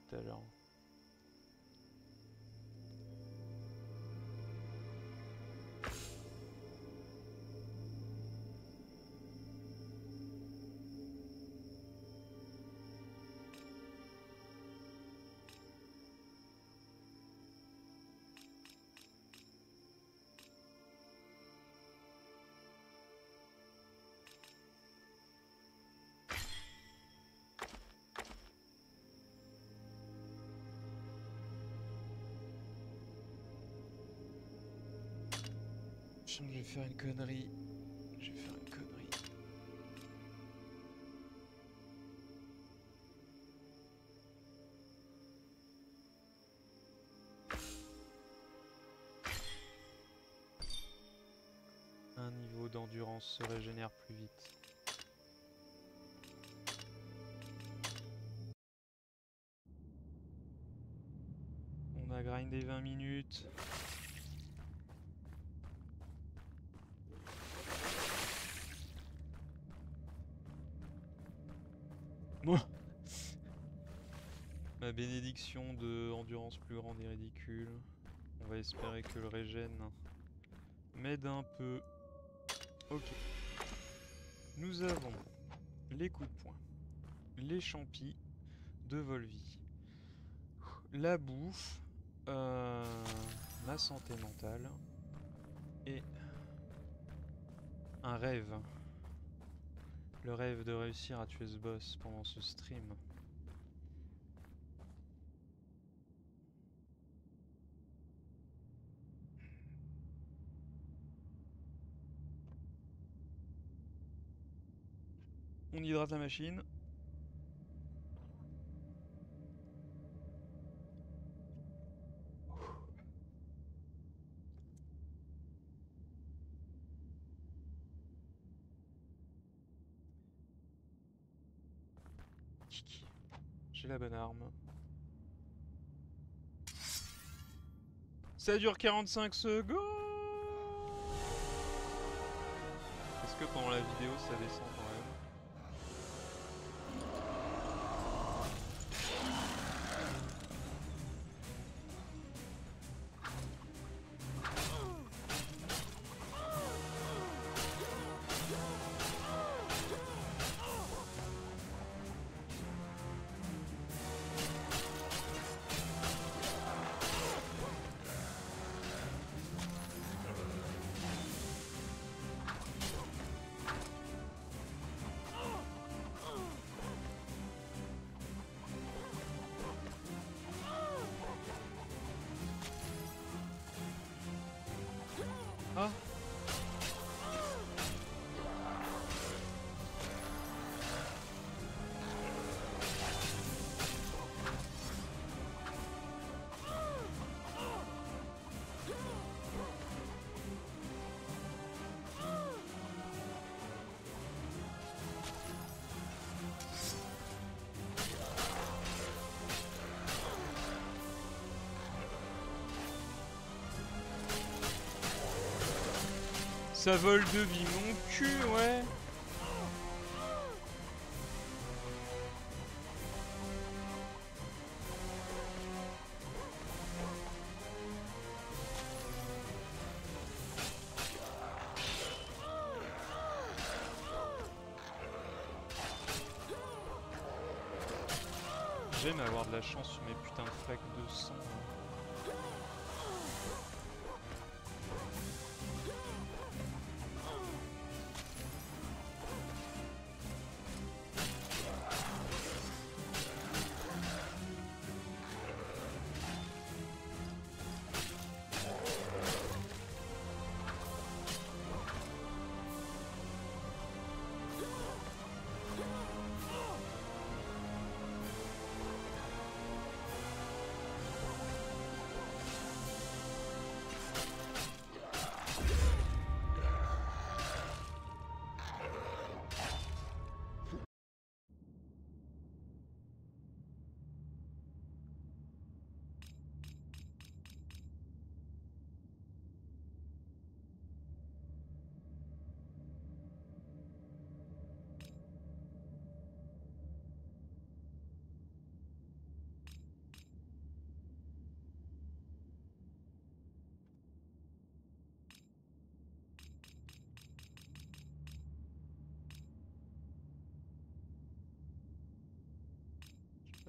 je vais faire une connerie. Je vais faire une connerie. Un niveau d'endurance se régénère plus vite. On a grindé 20 minutes. Bénédiction de endurance plus grande est ridicule. On va espérer que le régène m'aide un peu. Ok. Nous avons les coups de poing, les champis de Volvi, la bouffe, euh, ma santé mentale et un rêve. Le rêve de réussir à tuer ce boss pendant ce stream. On hydrate la machine. J'ai la bonne arme. Ça dure 45 secondes Est-ce que pendant la vidéo ça descend Ça vole de vie, mon cul, ouais. J'aime avoir de la chance sur mes putains de flaques de sang.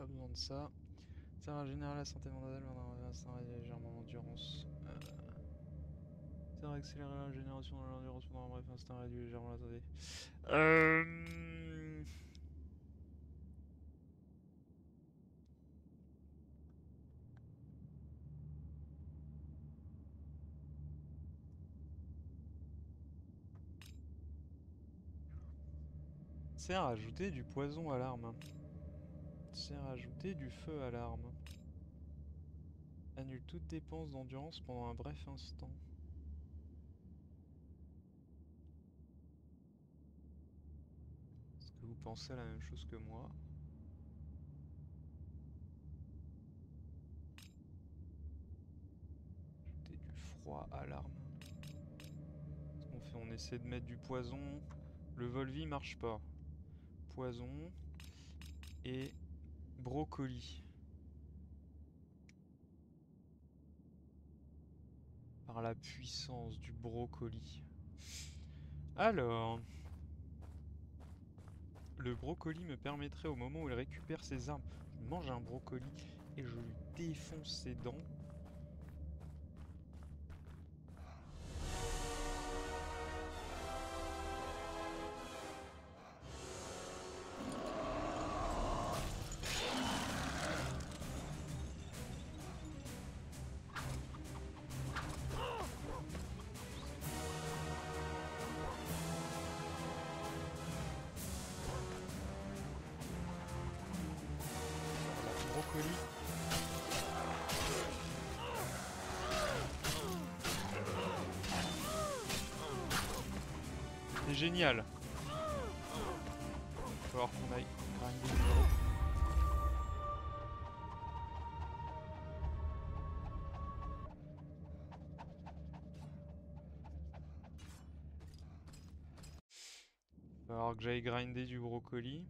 Pas besoin de ça. Ça régénère la santé mentale instant légèrement d'endurance. Euh... Ça accélérer la génération de l'endurance pendant un bref instant réduit légèrement la santé. Euh... C'est à rajouter du poison à l'arme sert à ajouter du feu à l'arme. Annule toute dépense d'endurance pendant un bref instant. Est-ce que vous pensez à la même chose que moi? Ajouter du froid à l'arme. Ce qu'on fait? On essaie de mettre du poison. Le Volvi marche pas. Poison. Et brocoli. Par la puissance du brocoli. Alors... Le brocoli me permettrait au moment où il récupère ses armes, je mange un brocoli et je lui défonce ses dents. Génial. Il va falloir qu'on aille grinder. Il va falloir que j'aille grinder du brocoli.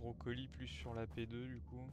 Brocoli sur la P2 du coup.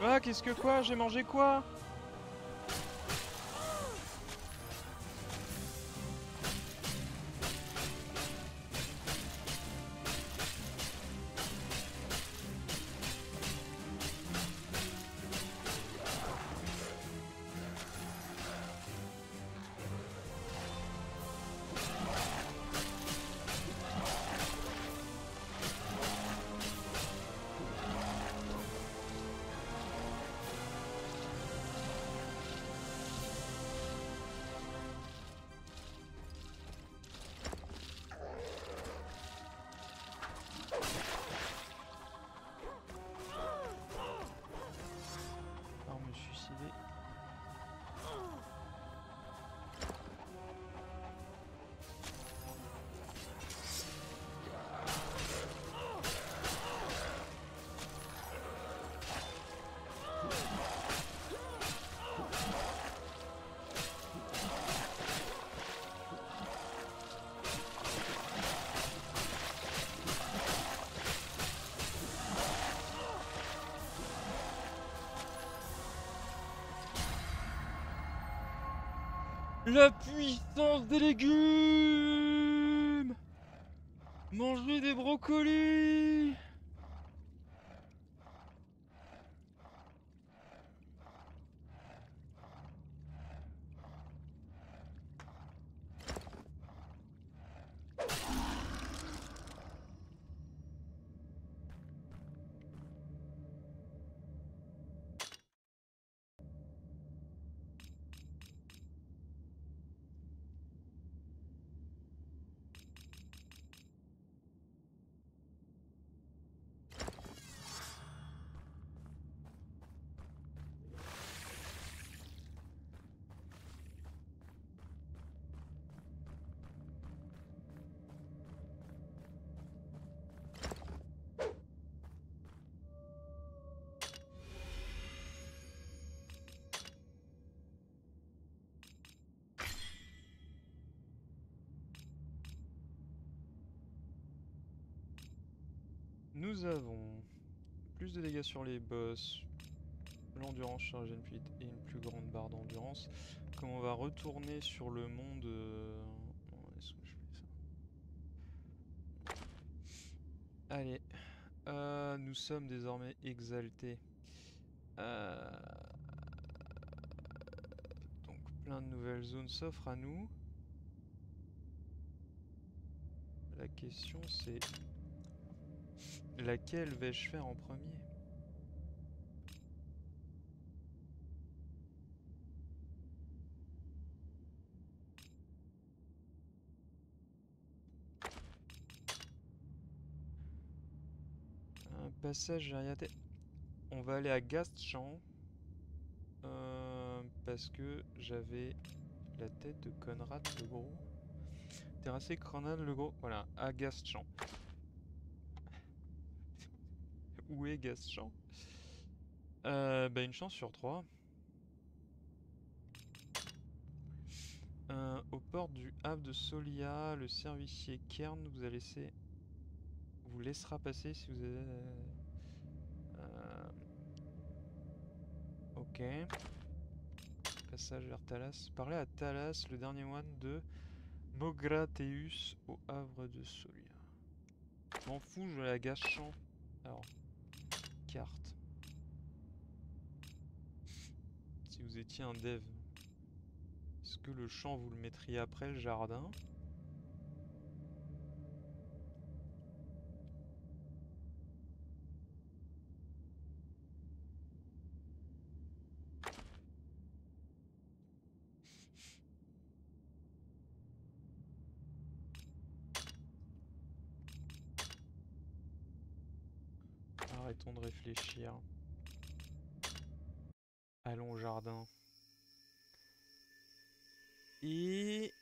Ah, qu'est-ce que quoi? J'ai mangé quoi? La puissance des légumes. Manger des brocolis Nous avons plus de dégâts sur les boss, l'endurance chargée une fuite et une plus grande barre d'endurance. Quand on va retourner sur le monde... Euh, Allez, euh, nous sommes désormais exaltés. Euh, donc plein de nouvelles zones s'offrent à nous. La question c'est laquelle vais-je faire en premier? Un passage, j'ai On va aller à Gastchamp. Euh, parce que j'avais la tête de Conrad le gros. Terrassé Conrad le gros. Voilà, à Gastchamp. Où est Gastchamp euh, bah une chance sur trois. Euh, au port du Havre de Solia, le servicier Kern vous laissera passer si vous avez... Euh, ok. Passage vers Talas. Parlez à Talas, le dernier moine de Mograteus au Havre de Solia. M'en fous, je la gâche. Alors, Si vous étiez un dev, est-ce que le champ vous le mettriez après le jardin Arrêtons de réfléchir. Allons au Et...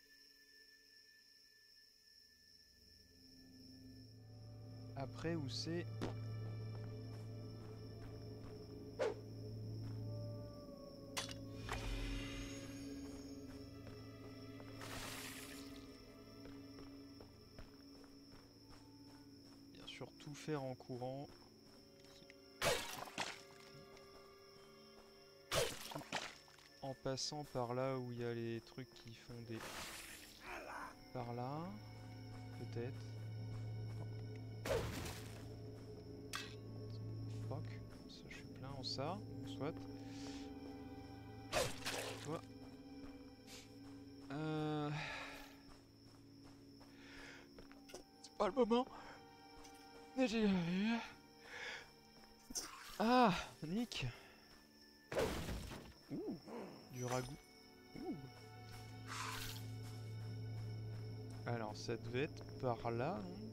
Après, où c'est? Bien sûr, tout faire en courant. Passant par là où il y a les trucs qui font des... Par là, peut-être. Fuck, ça je suis plein en ça, soit. Toi. Euh... C'est pas le moment. Ah, Nick du. Alors, ça devait être par là, non?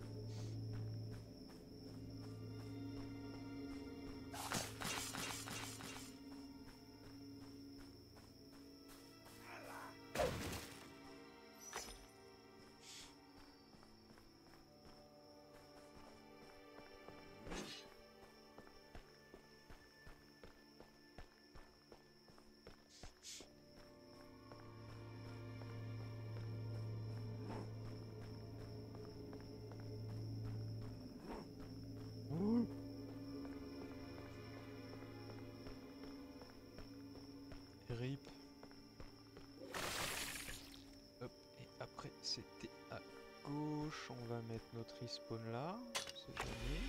On va mettre notre respawn là, c'est jamais.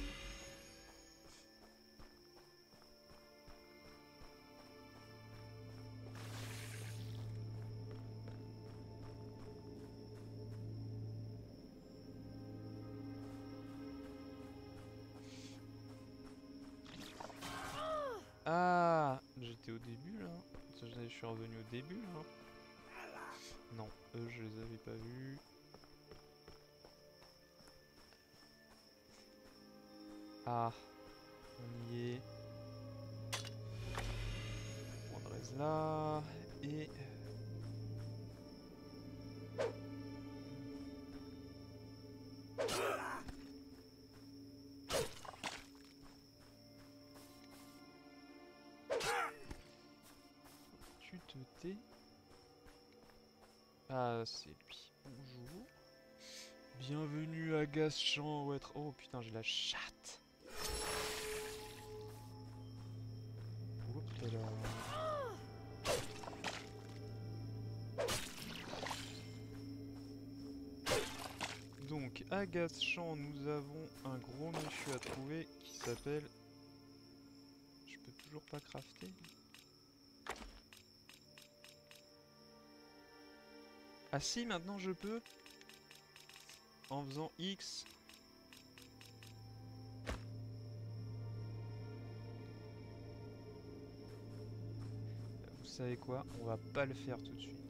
Ah J'étais au début là je suis revenu au début là. Non, eux je les avais pas vus. Ah, on y est. On là et Ah, c'est lui. Bonjour. Bienvenue à Gaschamp. Oh putain, j'ai la chatte. Gaschamp, nous avons un gros monsieur à trouver qui s'appelle... Je peux toujours pas crafter Ah si, maintenant je peux En faisant X. Vous savez quoi? On va pas le faire tout de suite.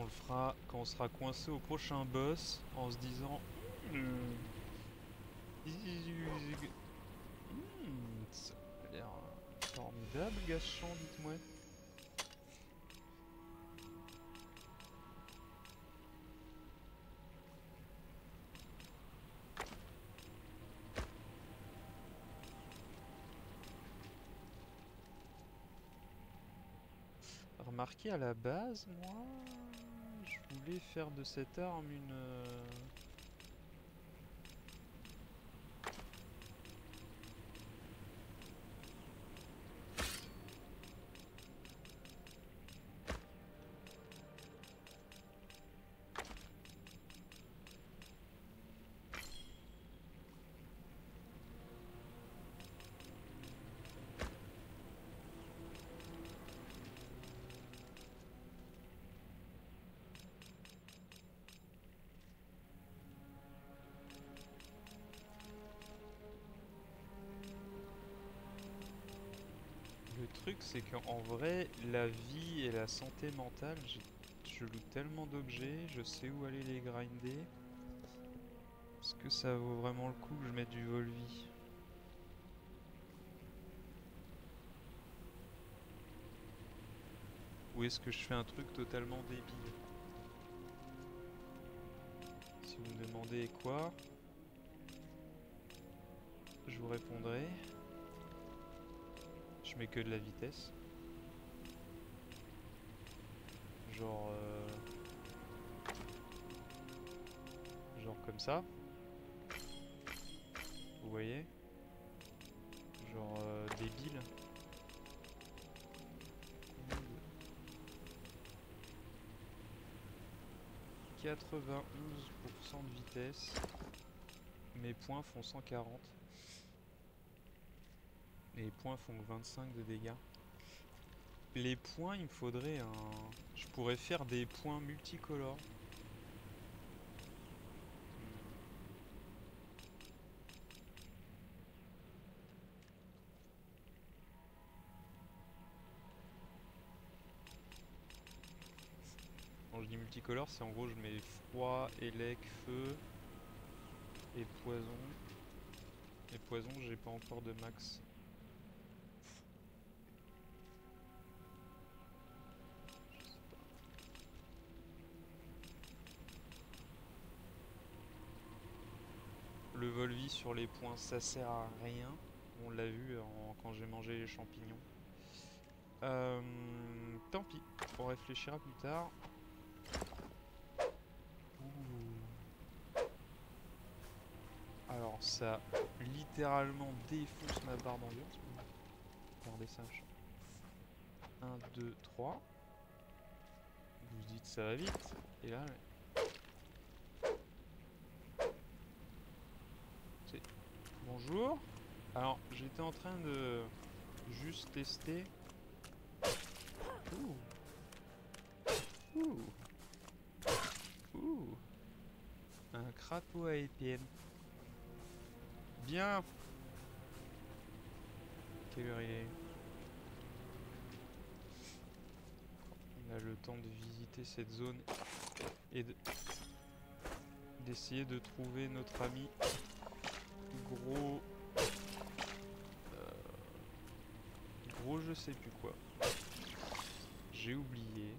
On le fera quand on sera coincé au prochain boss en se disant... Hmm, ça a l'air formidable, Gachant, dites-moi. Remarquez à la base, moi, faire de cette arme une... euh, qu'en vrai, la vie et la santé mentale, je loue tellement d'objets, je sais où aller les grinder. Est-ce que ça vaut vraiment le coup que je mette du Volvi? Ou est-ce que je fais un truc totalement débile? Si vous me demandez quoi, je vous répondrai. Je mets que de la vitesse. Genre... euh, Genre comme ça. Vous voyez? Genre euh, débile. 91% de vitesse. Mes points font 140. Et les points font 25 de dégâts. Les points, il me faudrait un... Je pourrais faire des points multicolores. Quand je dis multicolore, c'est en gros je mets froid, élec, feu et poison. Et poison, j'ai pas encore de max. Volvi sur les points, ça sert à rien. On l'a vu en- quand j'ai mangé les champignons. Euh, tant pis, on réfléchira plus tard. Alors ça littéralement défonce ma barre d'ambiance. Regardez ça. 1, 2, 3. Vous vous dites ça va vite. Et là... C'est... Bonjour. Alors j'étais en train de juste tester. Ouh. Ouh. Ouh. Un crapaud à épines. Bien. Quelle heure il est? On a le temps de visiter cette zone et de d'essayer de trouver notre ami gros euh, gros je sais plus quoi. J'ai oublié.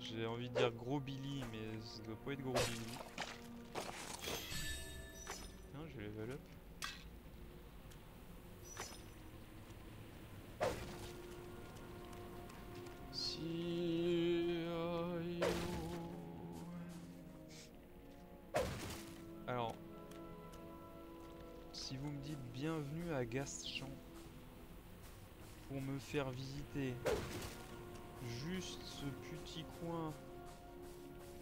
J'ai envie de dire gros Billy, mais ça doit pas être gros Billy. À Gaschamp pour me faire visiter juste ce petit coin.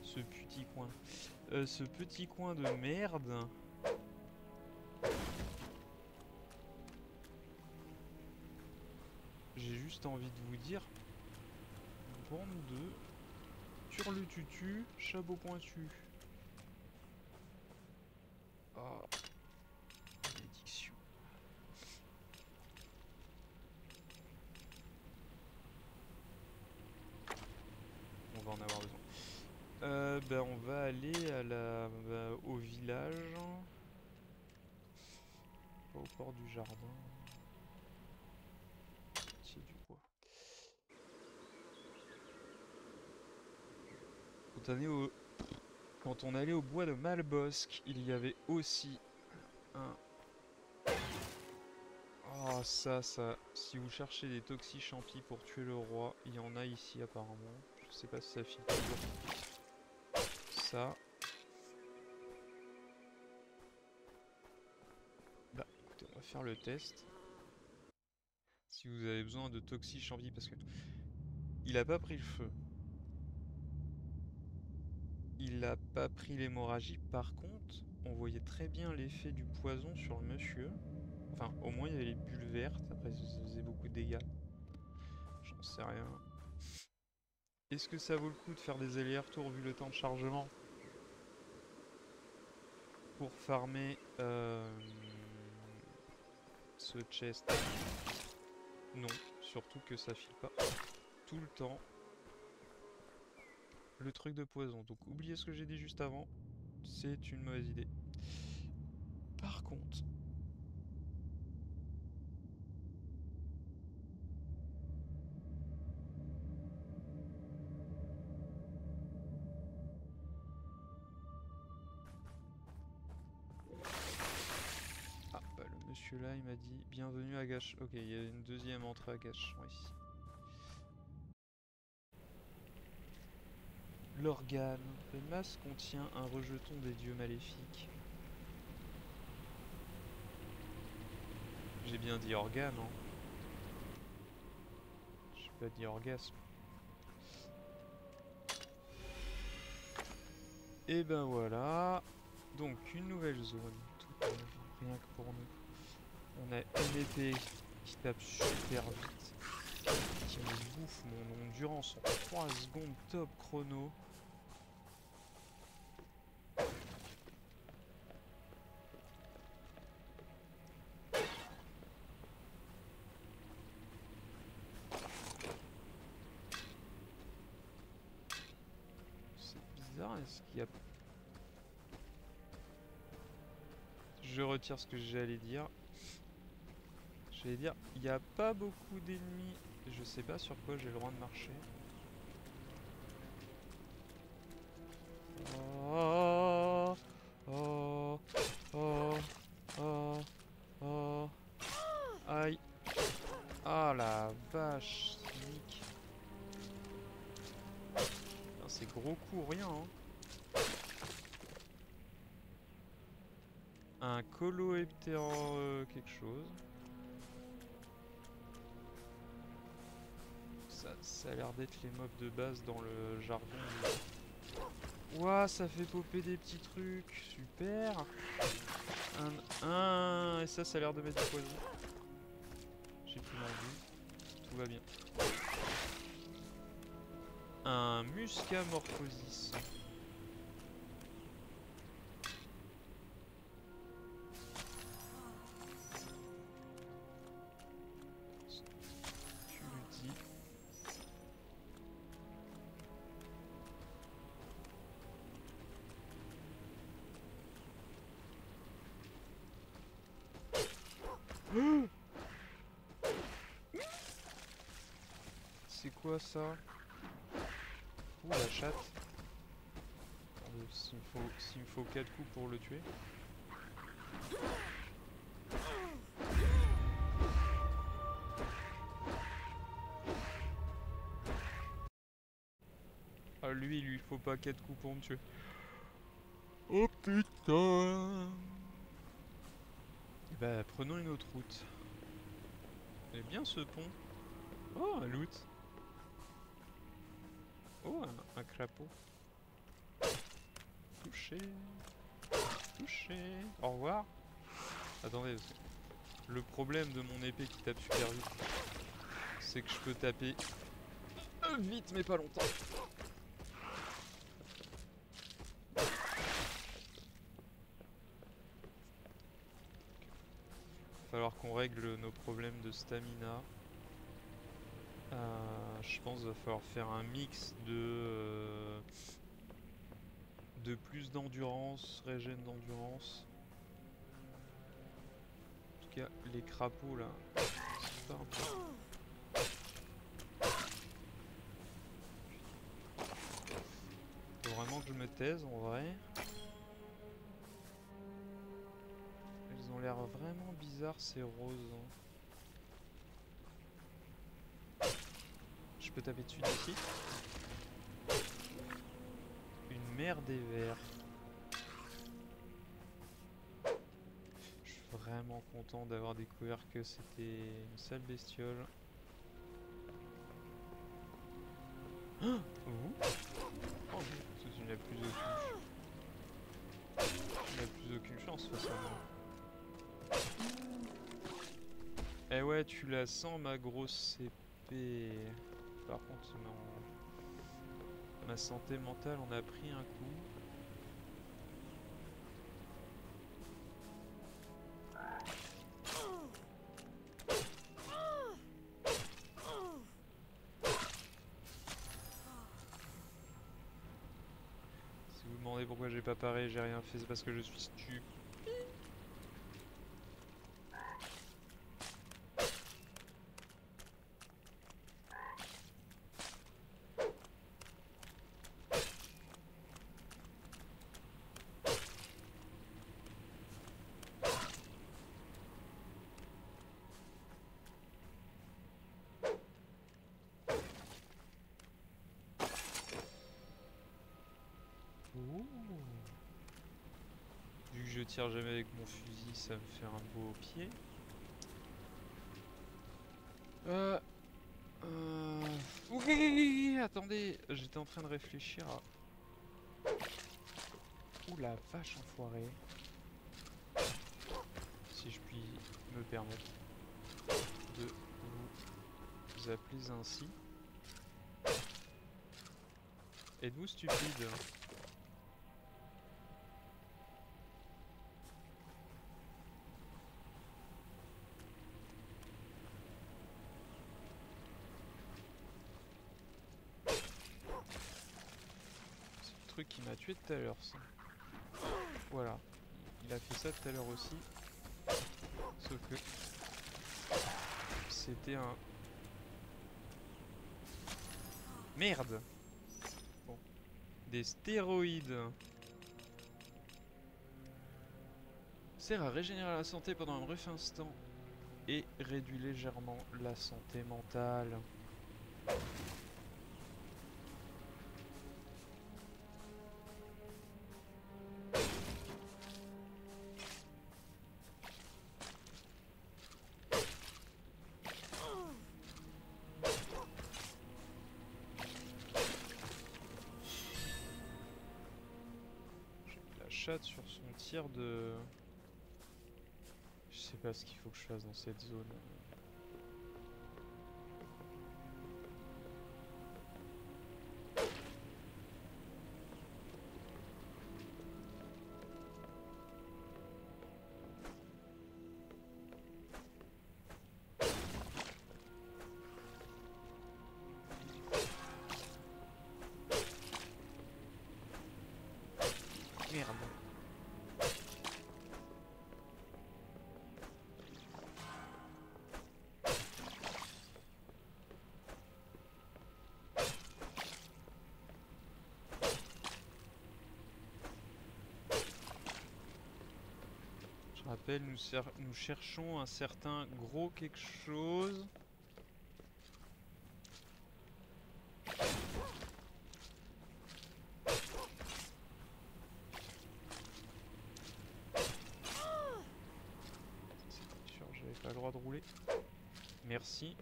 Ce petit coin. Euh, ce petit coin de merde. J'ai juste envie de vous dire. Bande de. Turle tutu, chabot pointu. Ah. Malédiction. On va en avoir besoin. Euh, ben on va aller à la, bah, au village. Du jardin. Quand on, allait au bois de Malbosque, il y avait aussi un... Oh ça, ça... Si vous cherchez des toxi-champis pour tuer le roi, il y en a ici apparemment. Je sais pas si ça file ça. Faire le test. Si vous avez besoin de toxi champi parce que il a pas pris le feu. Il a pas pris l'hémorragie. Par contre, on voyait très bien l'effet du poison sur le monsieur. Enfin, au moins il y avait les bulles vertes. Après, ça faisait beaucoup de dégâts. J'en sais rien. Est-ce que ça vaut le coup de faire des allers-retours vu le temps de chargement? Pour farmer euh, ce chest Non, surtout que ça file pas tout le temps le truc de poison. Donc oubliez ce que j'ai dit juste avant, c'est une mauvaise idée. Par contre, bienvenue à Gâche. Ok, il y a une deuxième entrée à Gâche ici. L'organe. Le masque contient un rejeton des dieux maléfiques. J'ai bien dit organe, hein. J'ai pas dit orgasme. Et ben voilà. Donc une nouvelle zone. Rien que pour nous. On a une épée qui tape super vite, qui me bouffe mon endurance en 3 secondes top chrono. C'est bizarre, est-ce qu'il y a... Je retire ce que j'allais dire. J'allais dire, il n'y a pas beaucoup d'ennemis. Je sais pas sur quoi j'ai le droit de marcher. Oh, oh, oh, oh, oh. Aïe. Ah la vache, C'est gros coup, rien. Hein. Un coloheptéran euh, quelque chose. Ça, a l'air d'être les mobs de base dans le jardin. Ouah, ça fait popper des petits trucs. Super. Un, un, et ça, ça a l'air de mettre du poison. J'ai plus l'envie. Tout va bien. Un muscamorphosis. Ça Ouh la chatte S'il me faut, me faut 4 coups pour le tuer. Ah lui, il lui faut pas 4 coups pour me tuer. Oh putain bah prenons une autre route. C'est bien ce pont. Oh un loot. Un, un crapaud. Touché. Touché. Au revoir. Attendez, le problème de mon épée qui tape super vite, c'est que je peux taper vite mais pas longtemps. Falloir qu'on règle nos problèmes de stamina. Euh, je pense qu'il va falloir faire un mix de euh, de plus d'endurance, régène d'endurance. En tout cas, les crapauds là, c'est pas un peu- vraiment que je me taise en vrai. Ils ont l'air vraiment bizarres ces roses. hein. Peux taper dessus d'ici. Une mer des vers. Je suis vraiment content d'avoir découvert que c'était une sale bestiole. Vous Oh, tu n'as plus aucune plus aucune chance. Eh ouais, tu la sens ma grosse épée. Par contre, mon- ma santé mentale en a pris un coup. Si vous vous demandez pourquoi j'ai pas paré, j'ai rien fait, c'est parce que je suis stupide. Ouh. Vu que je jamais avec mon fusil, ça me fait un beau pied. Euh... Euh... Oui, attendez, j'étais en train de réfléchir à... Ouh la vache enfoirée. Si je puis me permettre de vous appeler ainsi. Êtes-vous stupide C'est le truc qui m'a tué tout à. Voilà. Il a fait ça tout à l'heure aussi. Sauf que... C'était un... Merde Bon. Des stéroïdes. Sert à régénérer la santé pendant un bref instant et réduit légèrement la santé mentale. Sur son tir de... Je sais pas ce qu'il faut que je fasse dans cette zone. Nous, nous cherchons un certain gros quelque chose. J'avais pas le droit de rouler. Merci.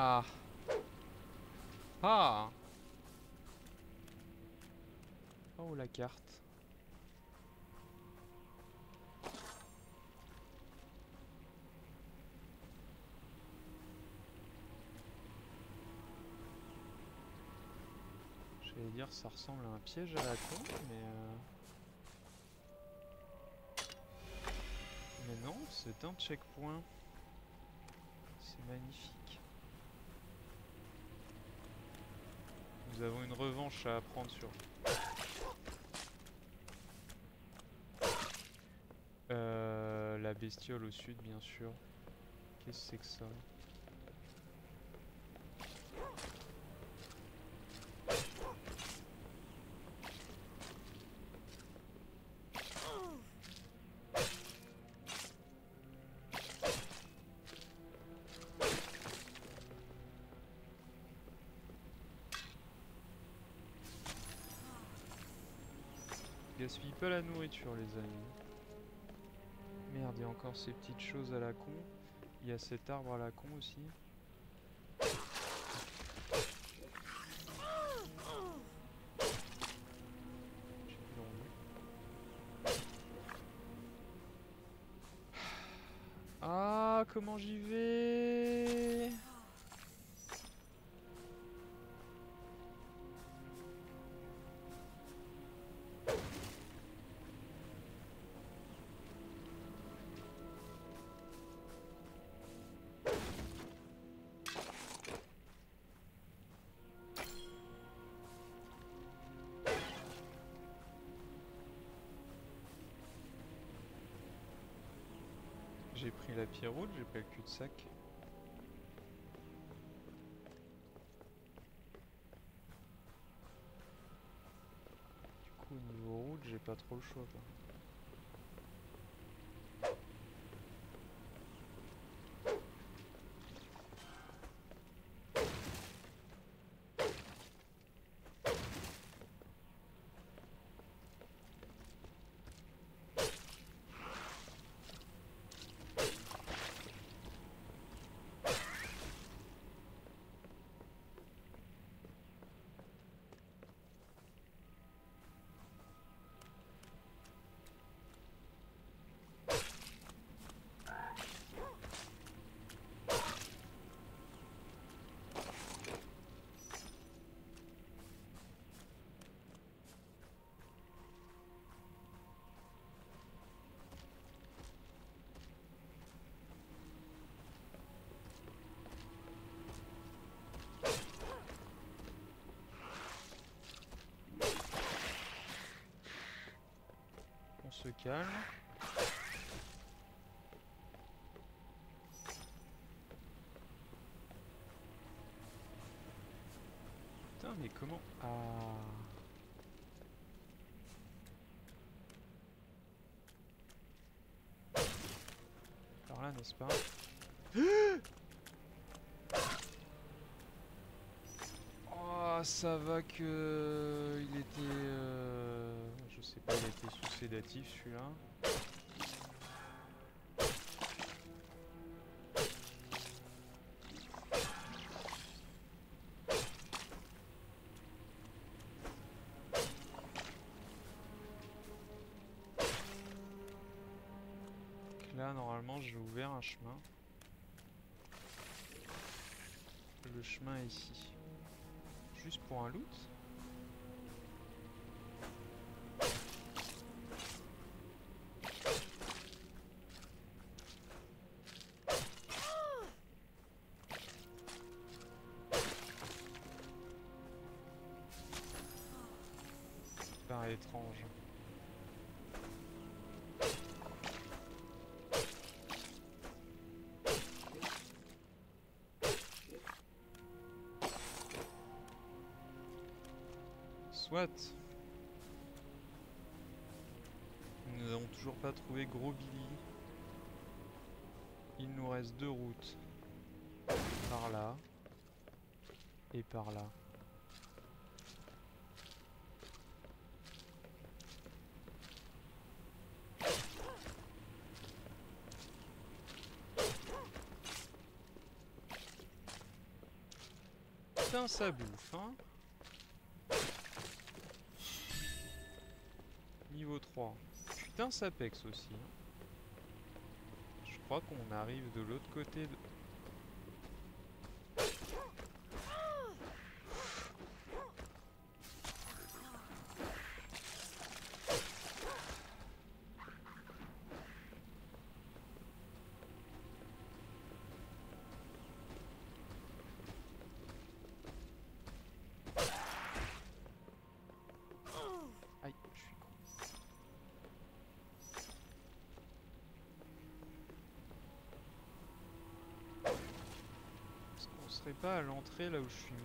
Ah. Ah Oh la carte. J'allais dire ça ressemble à un piège à la con, mais... Euh... Mais non, c'est un checkpoint. C'est magnifique. Nous avons une revanche à prendre sur... Euh, la bestiole au sud, bien sûr. Qu'est-ce que c'est que ça? La nourriture les amis. Merde, il y a encore ces petites choses à la con. Il y a cet arbre à la con aussi. Ah, comment j'y vais J'ai pris la pierre rouge, j'ai pas le cul-de-sac. Du coup au niveau route j'ai pas trop le choix quoi. Se calme. Putain mais comment Ah Alors là n'est-ce pas (gasps) Oh ça va que il était euh, pas il était sous sédatif celui-là. Là normalement j'ai ouvert un chemin. Le chemin ici. Juste pour un loot Étrange. Soit. Nous n'avons toujours pas trouvé Gros Billy. Il nous reste deux routes. Par là. Et par là. Putain, ça bouffe, hein. Niveau 3. Putain, ça pexe aussi. Je crois qu'on arrive de l'autre côté de... Aïe, je suis con. Est-ce qu'on serait pas à l'entrée là où je suis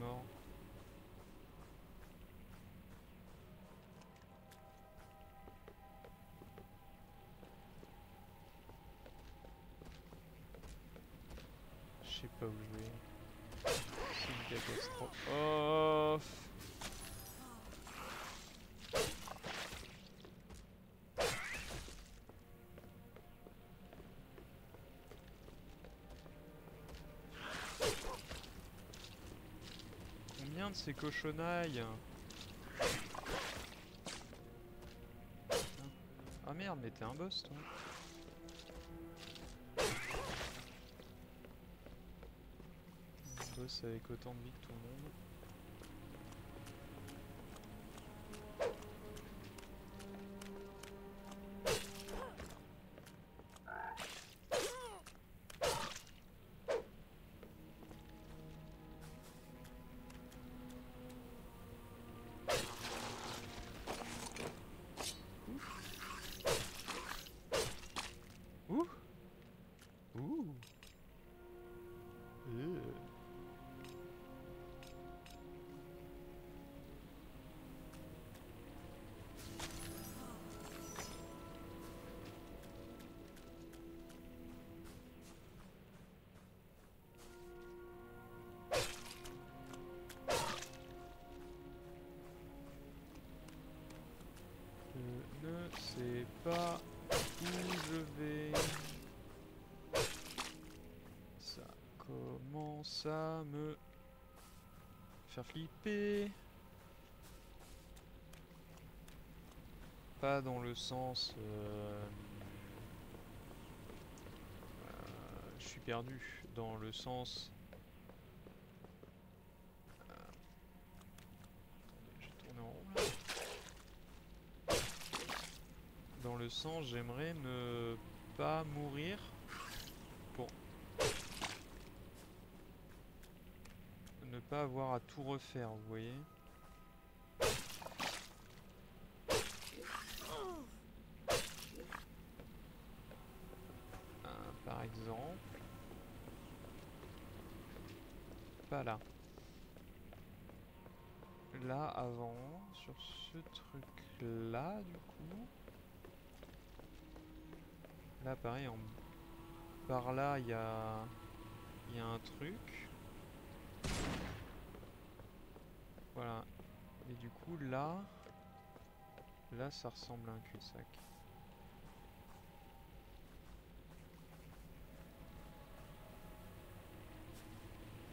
De ces cochonailles Ah merde, mais t'es un boss toi Un boss avec autant de vie que tout le monde. Faire flipper. Pas dans le sens... euh, euh, je suis perdu. Dans le sens... euh, dans le sens j'aimerais ne pas mourir pour ne avoir à tout refaire, vous voyez. Euh, par exemple. Pas là. Là avant, sur ce truc là du coup. Là, pareil, en... par là, il y a... y a un truc. Voilà. Et du coup, là... Là, ça ressemble à un cul-de-sac.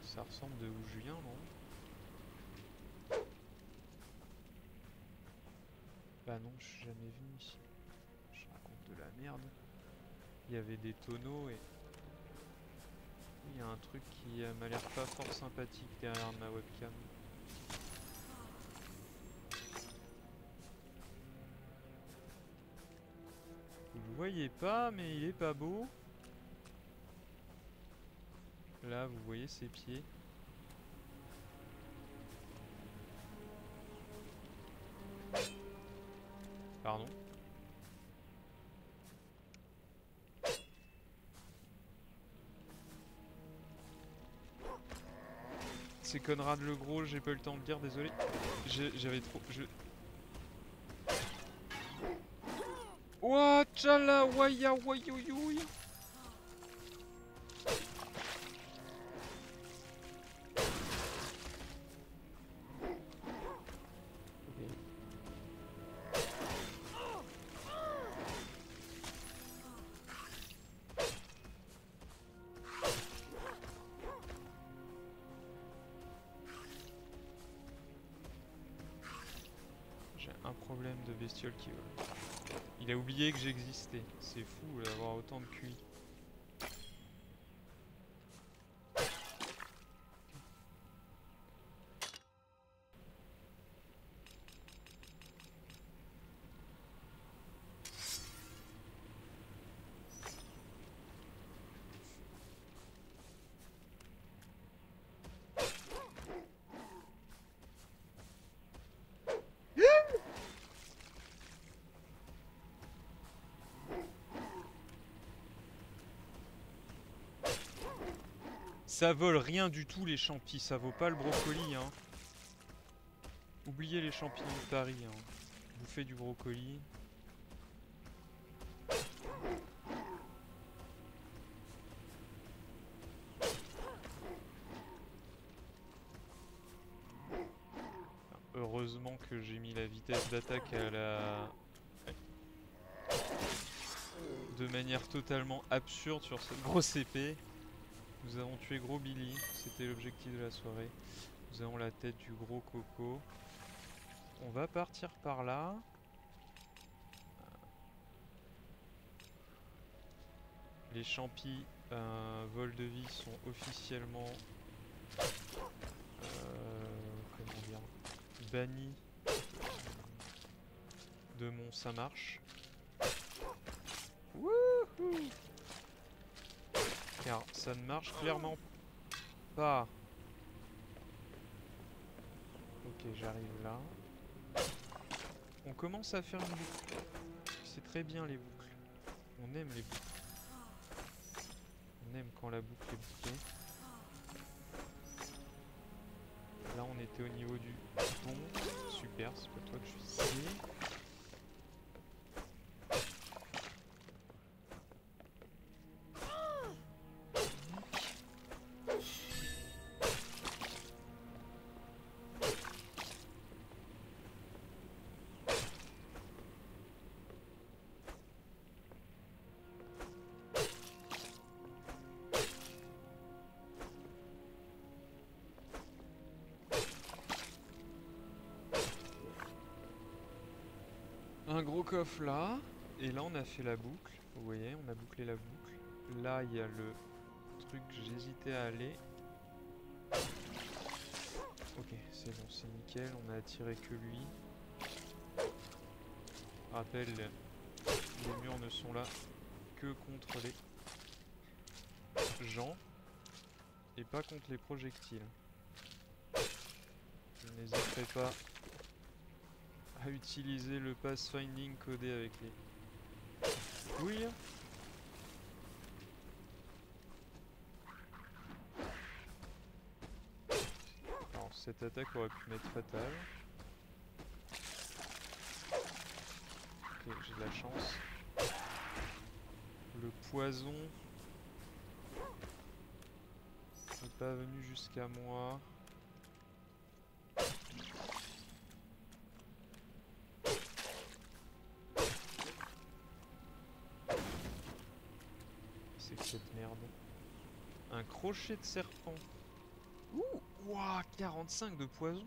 Ça ressemble de où je viens, non? Bah non, je suis jamais venu ici. Je raconte de la merde. Il y avait des tonneaux et... Il y a un truc qui euh, m'a l'air pas fort sympathique derrière ma webcam. Voyez pas, mais il est pas beau. Là, vous voyez ses pieds. Pardon. C'est Conrad le gros, j'ai pas eu le temps de dire, désolé. J'avais trop. Ouah, tchala, waya, wayoyoui. Ok. Que j'existais. C'est fou d'avoir autant de QI. Ça vole rien du tout les champis, ça vaut pas le brocoli hein. Oubliez les champignons de Paris hein. Bouffez du brocoli. Heureusement que j'ai mis la vitesse d'attaque à la... De manière totalement absurde sur cette grosse épée. Nous avons tué Gros Billy, c'était l'objectif de la soirée. Nous avons la tête du gros coco. On va partir par là. Les champis euh, vol de vie sont officiellement euh, bannis de mon ça marche. Wouhou car ça ne marche clairement pas. Ok, j'arrive là. On commence à faire une boucle. C'est très bien les boucles. On aime les boucles. On aime quand la boucle est bouclée. Là on était au niveau du pont. Super, c'est pas toi que je suis ici. Un gros coffre là. Et là, on a fait la boucle. Vous voyez, on a bouclé la boucle. Là, il y a le truc j'hésitais à aller. Ok, c'est bon, c'est nickel. On a attiré que lui. Rappel, les murs ne sont là que contre les gens et pas contre les projectiles. Je n'hésiterai pas à utiliser le pathfinding codé avec les couilles. Alors cette attaque aurait pu m'être fatale. Ok, j'ai de la chance. Le poison n'est pas venu jusqu'à moi. Crochet de serpent. Ouh, ouah, 45 de poison.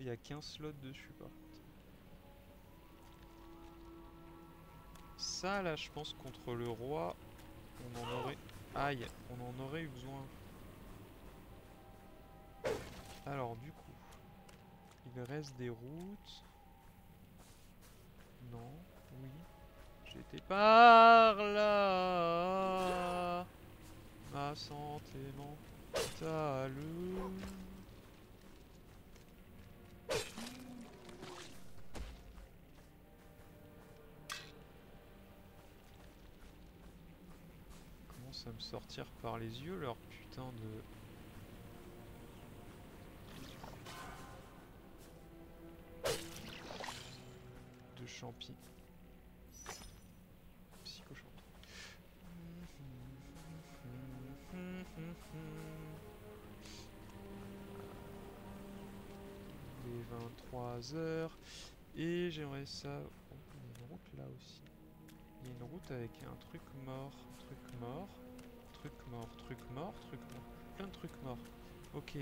Il y a 15 slots dessus par contre. Ça là, je pense contre le roi, on en aurait... Aïe, on en aurait eu besoin. Alors du coup, il reste des routes. Non, oui. J'étais par là ma santé mentale. Commence à me sortir par les yeux leur putain de... de champi. Les 23h. Et j'aimerais ça... Oh, il y a une route là aussi. Il y a une route avec un truc mort, truc mort, truc mort, truc mort, truc mort. Plein de trucs morts. Ok.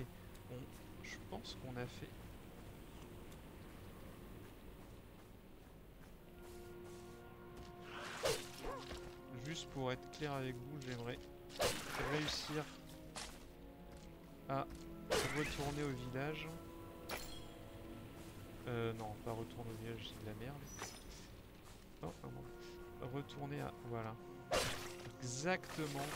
Bon, je pense qu'on a fait juste pour être clair avec vous, j'aimerais réussir à retourner au village. Euh, non, pas retourner au village, c'est de la merde. Oh, Retourner à... Voilà. Exactement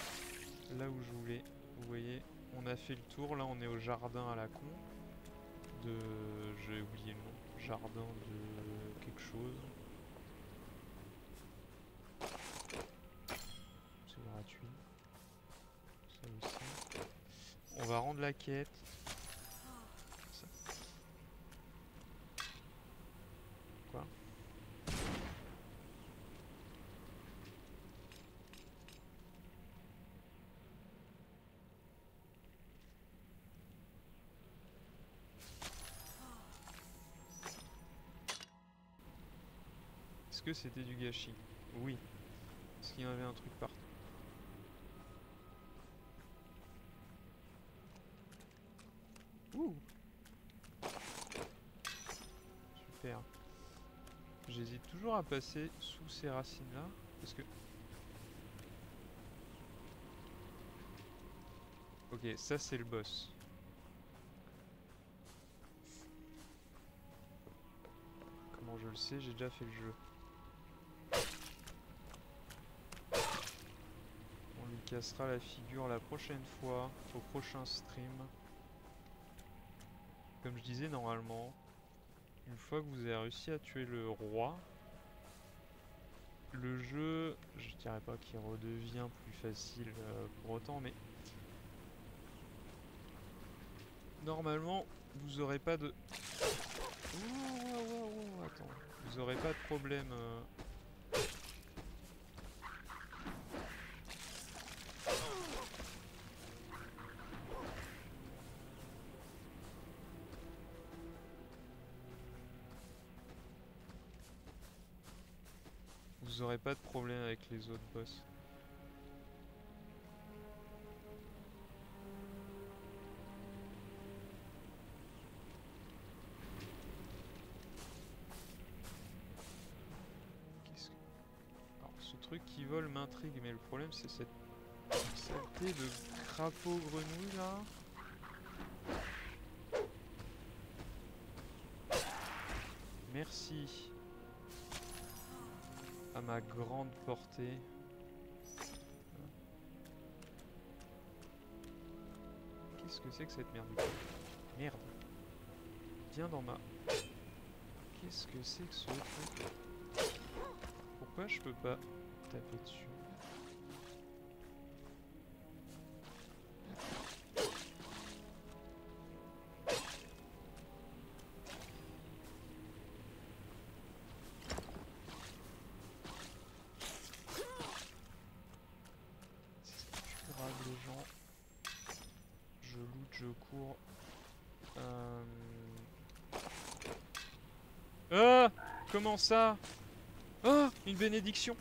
là où je voulais. Vous voyez, on a fait le tour. Là, on est au jardin à la con. De... J'ai oublié le nom. Jardin de... quelque chose. La quête. Quoi Est-ce que c'était du gâchis? Oui. Est-ce qu'il y avait un truc partout à passer sous ces racines là parce que Ok, ça c'est le boss. Comment je le sais? J'ai déjà fait le jeu. On lui cassera la figure la prochaine fois, au prochain stream. Comme je disais normalement, une fois que vous avez réussi à tuer le roi, le jeu, je dirais pas qu'il redevient plus facile euh, pour autant, mais normalement vous aurez pas de... Vous aurez pas de problème. euh, Pas de problème avec les autres boss. Ce truc qui vole m'intrigue, mais le problème c'est cette saleté de crapaud grenouille là. Merci à ma grande portée. Qu'est-ce que c'est que cette merde? Merde. Viens dans ma... Qu'est-ce que c'est que ce truc? Pourquoi je peux pas taper dessus? Comment ça? Ah Une bénédiction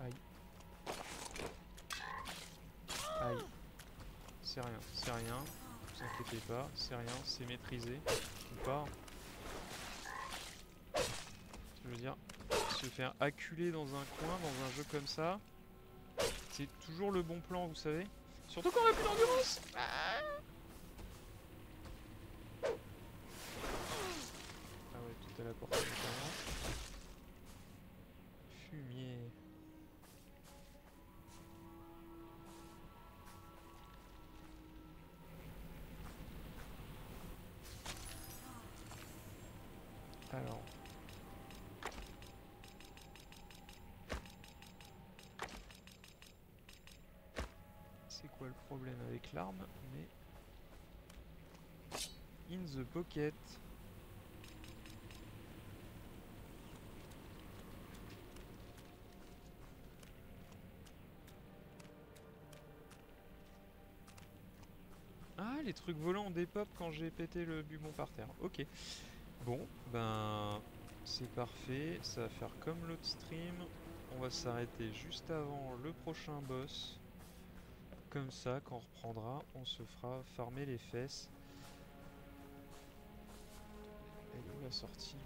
Aïe. Aïe. C'est rien, c'est rien. Ne vous inquiétez pas, c'est rien, c'est maîtrisé. Ou pas. Je veux dire, se faire acculer dans un coin, dans un jeu comme ça, c'est toujours le bon plan, vous savez? Surtout quand on a plus d'endurance Ah avec l'arme Mais... In the pocket. Ah, les trucs volants ont des pop quand j'ai pété le bubon par terre. Ok. Bon, ben... C'est parfait. Ça va faire comme l'autre stream. On va s'arrêter juste avant le prochain boss comme ça, quand on reprendra, on se fera farmer les fesses. Elle est où la sortie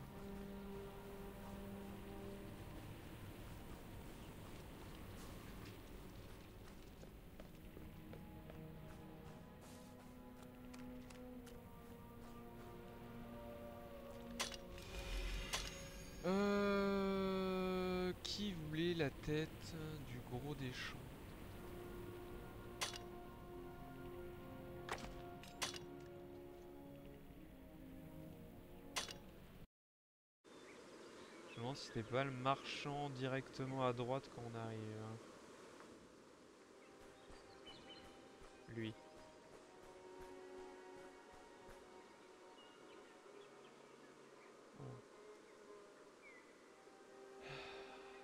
C'était pas le marchand directement à droite quand on arrive. hein. Lui.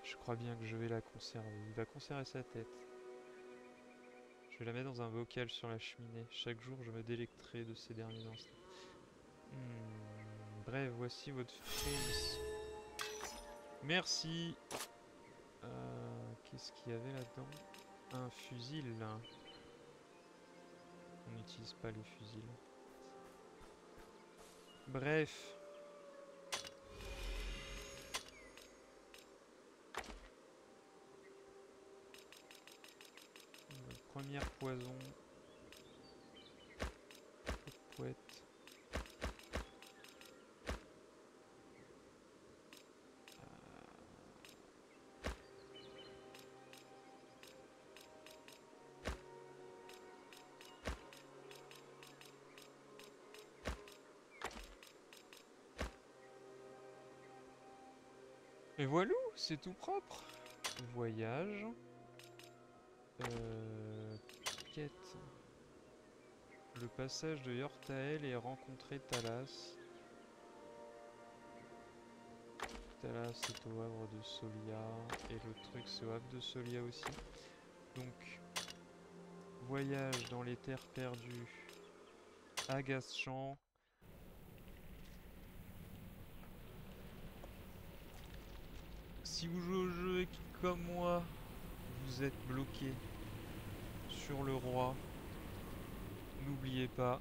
Je crois bien que je vais la conserver. Il va conserver sa tête. Je vais la mettre dans un bocal sur la cheminée. Chaque jour, je me délecterai de ces derniers instants. Hmm, Bref, voici votre face. Merci. Euh, Qu'est-ce qu'il y avait là-dedans? Un fusil. On n'utilise pas les fusils. Bref. Le premier poison. Et voilà, c'est tout propre. Voyage. Euh, quête. Le passage de Yortael et rencontrer Talas. Talas est au havre de Solia. Et le truc c'est au havre de Solia aussi. Donc, voyage dans les terres perdues. Agaschamp. Si vous jouez au jeu et que, comme moi, vous êtes bloqué sur le roi, n'oubliez pas,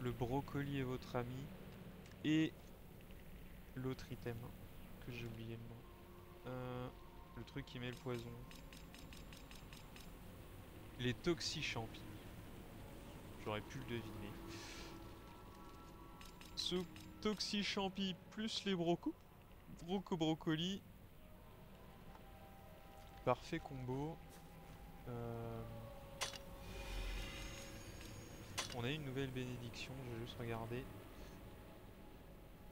le brocoli est votre ami et l'autre item que j'ai oublié le. Euh, le truc qui met le poison. Les toxichampis. J'aurais pu le deviner. Ce toxichampi plus les broco, broco brocoli Parfait combo. Euh, On a une nouvelle bénédiction, je vais juste regarder.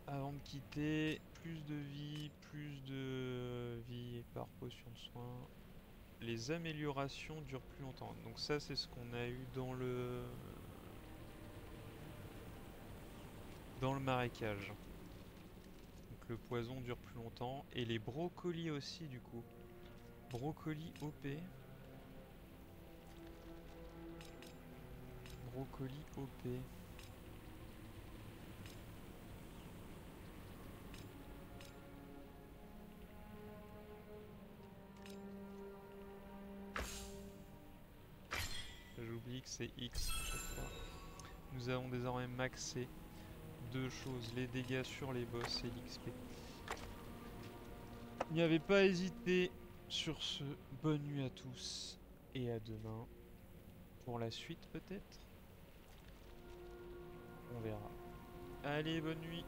Avant de quitter, plus de vie, plus de vie par potion de soin. Les améliorations durent plus longtemps. Donc ça c'est ce qu'on a eu dans le dans le marécage. Donc le poison dure plus longtemps et les brocolis aussi du coup. Brocoli OP. Brocoli OP. J'oublie que c'est X chaque fois. Nous avons désormais maxé deux choses, les dégâts sur les boss et l'XP. N'y avait pas hésité sur ce, bonne nuit à tous et à demain pour la suite peut-être? On verra. Allez, bonne nuit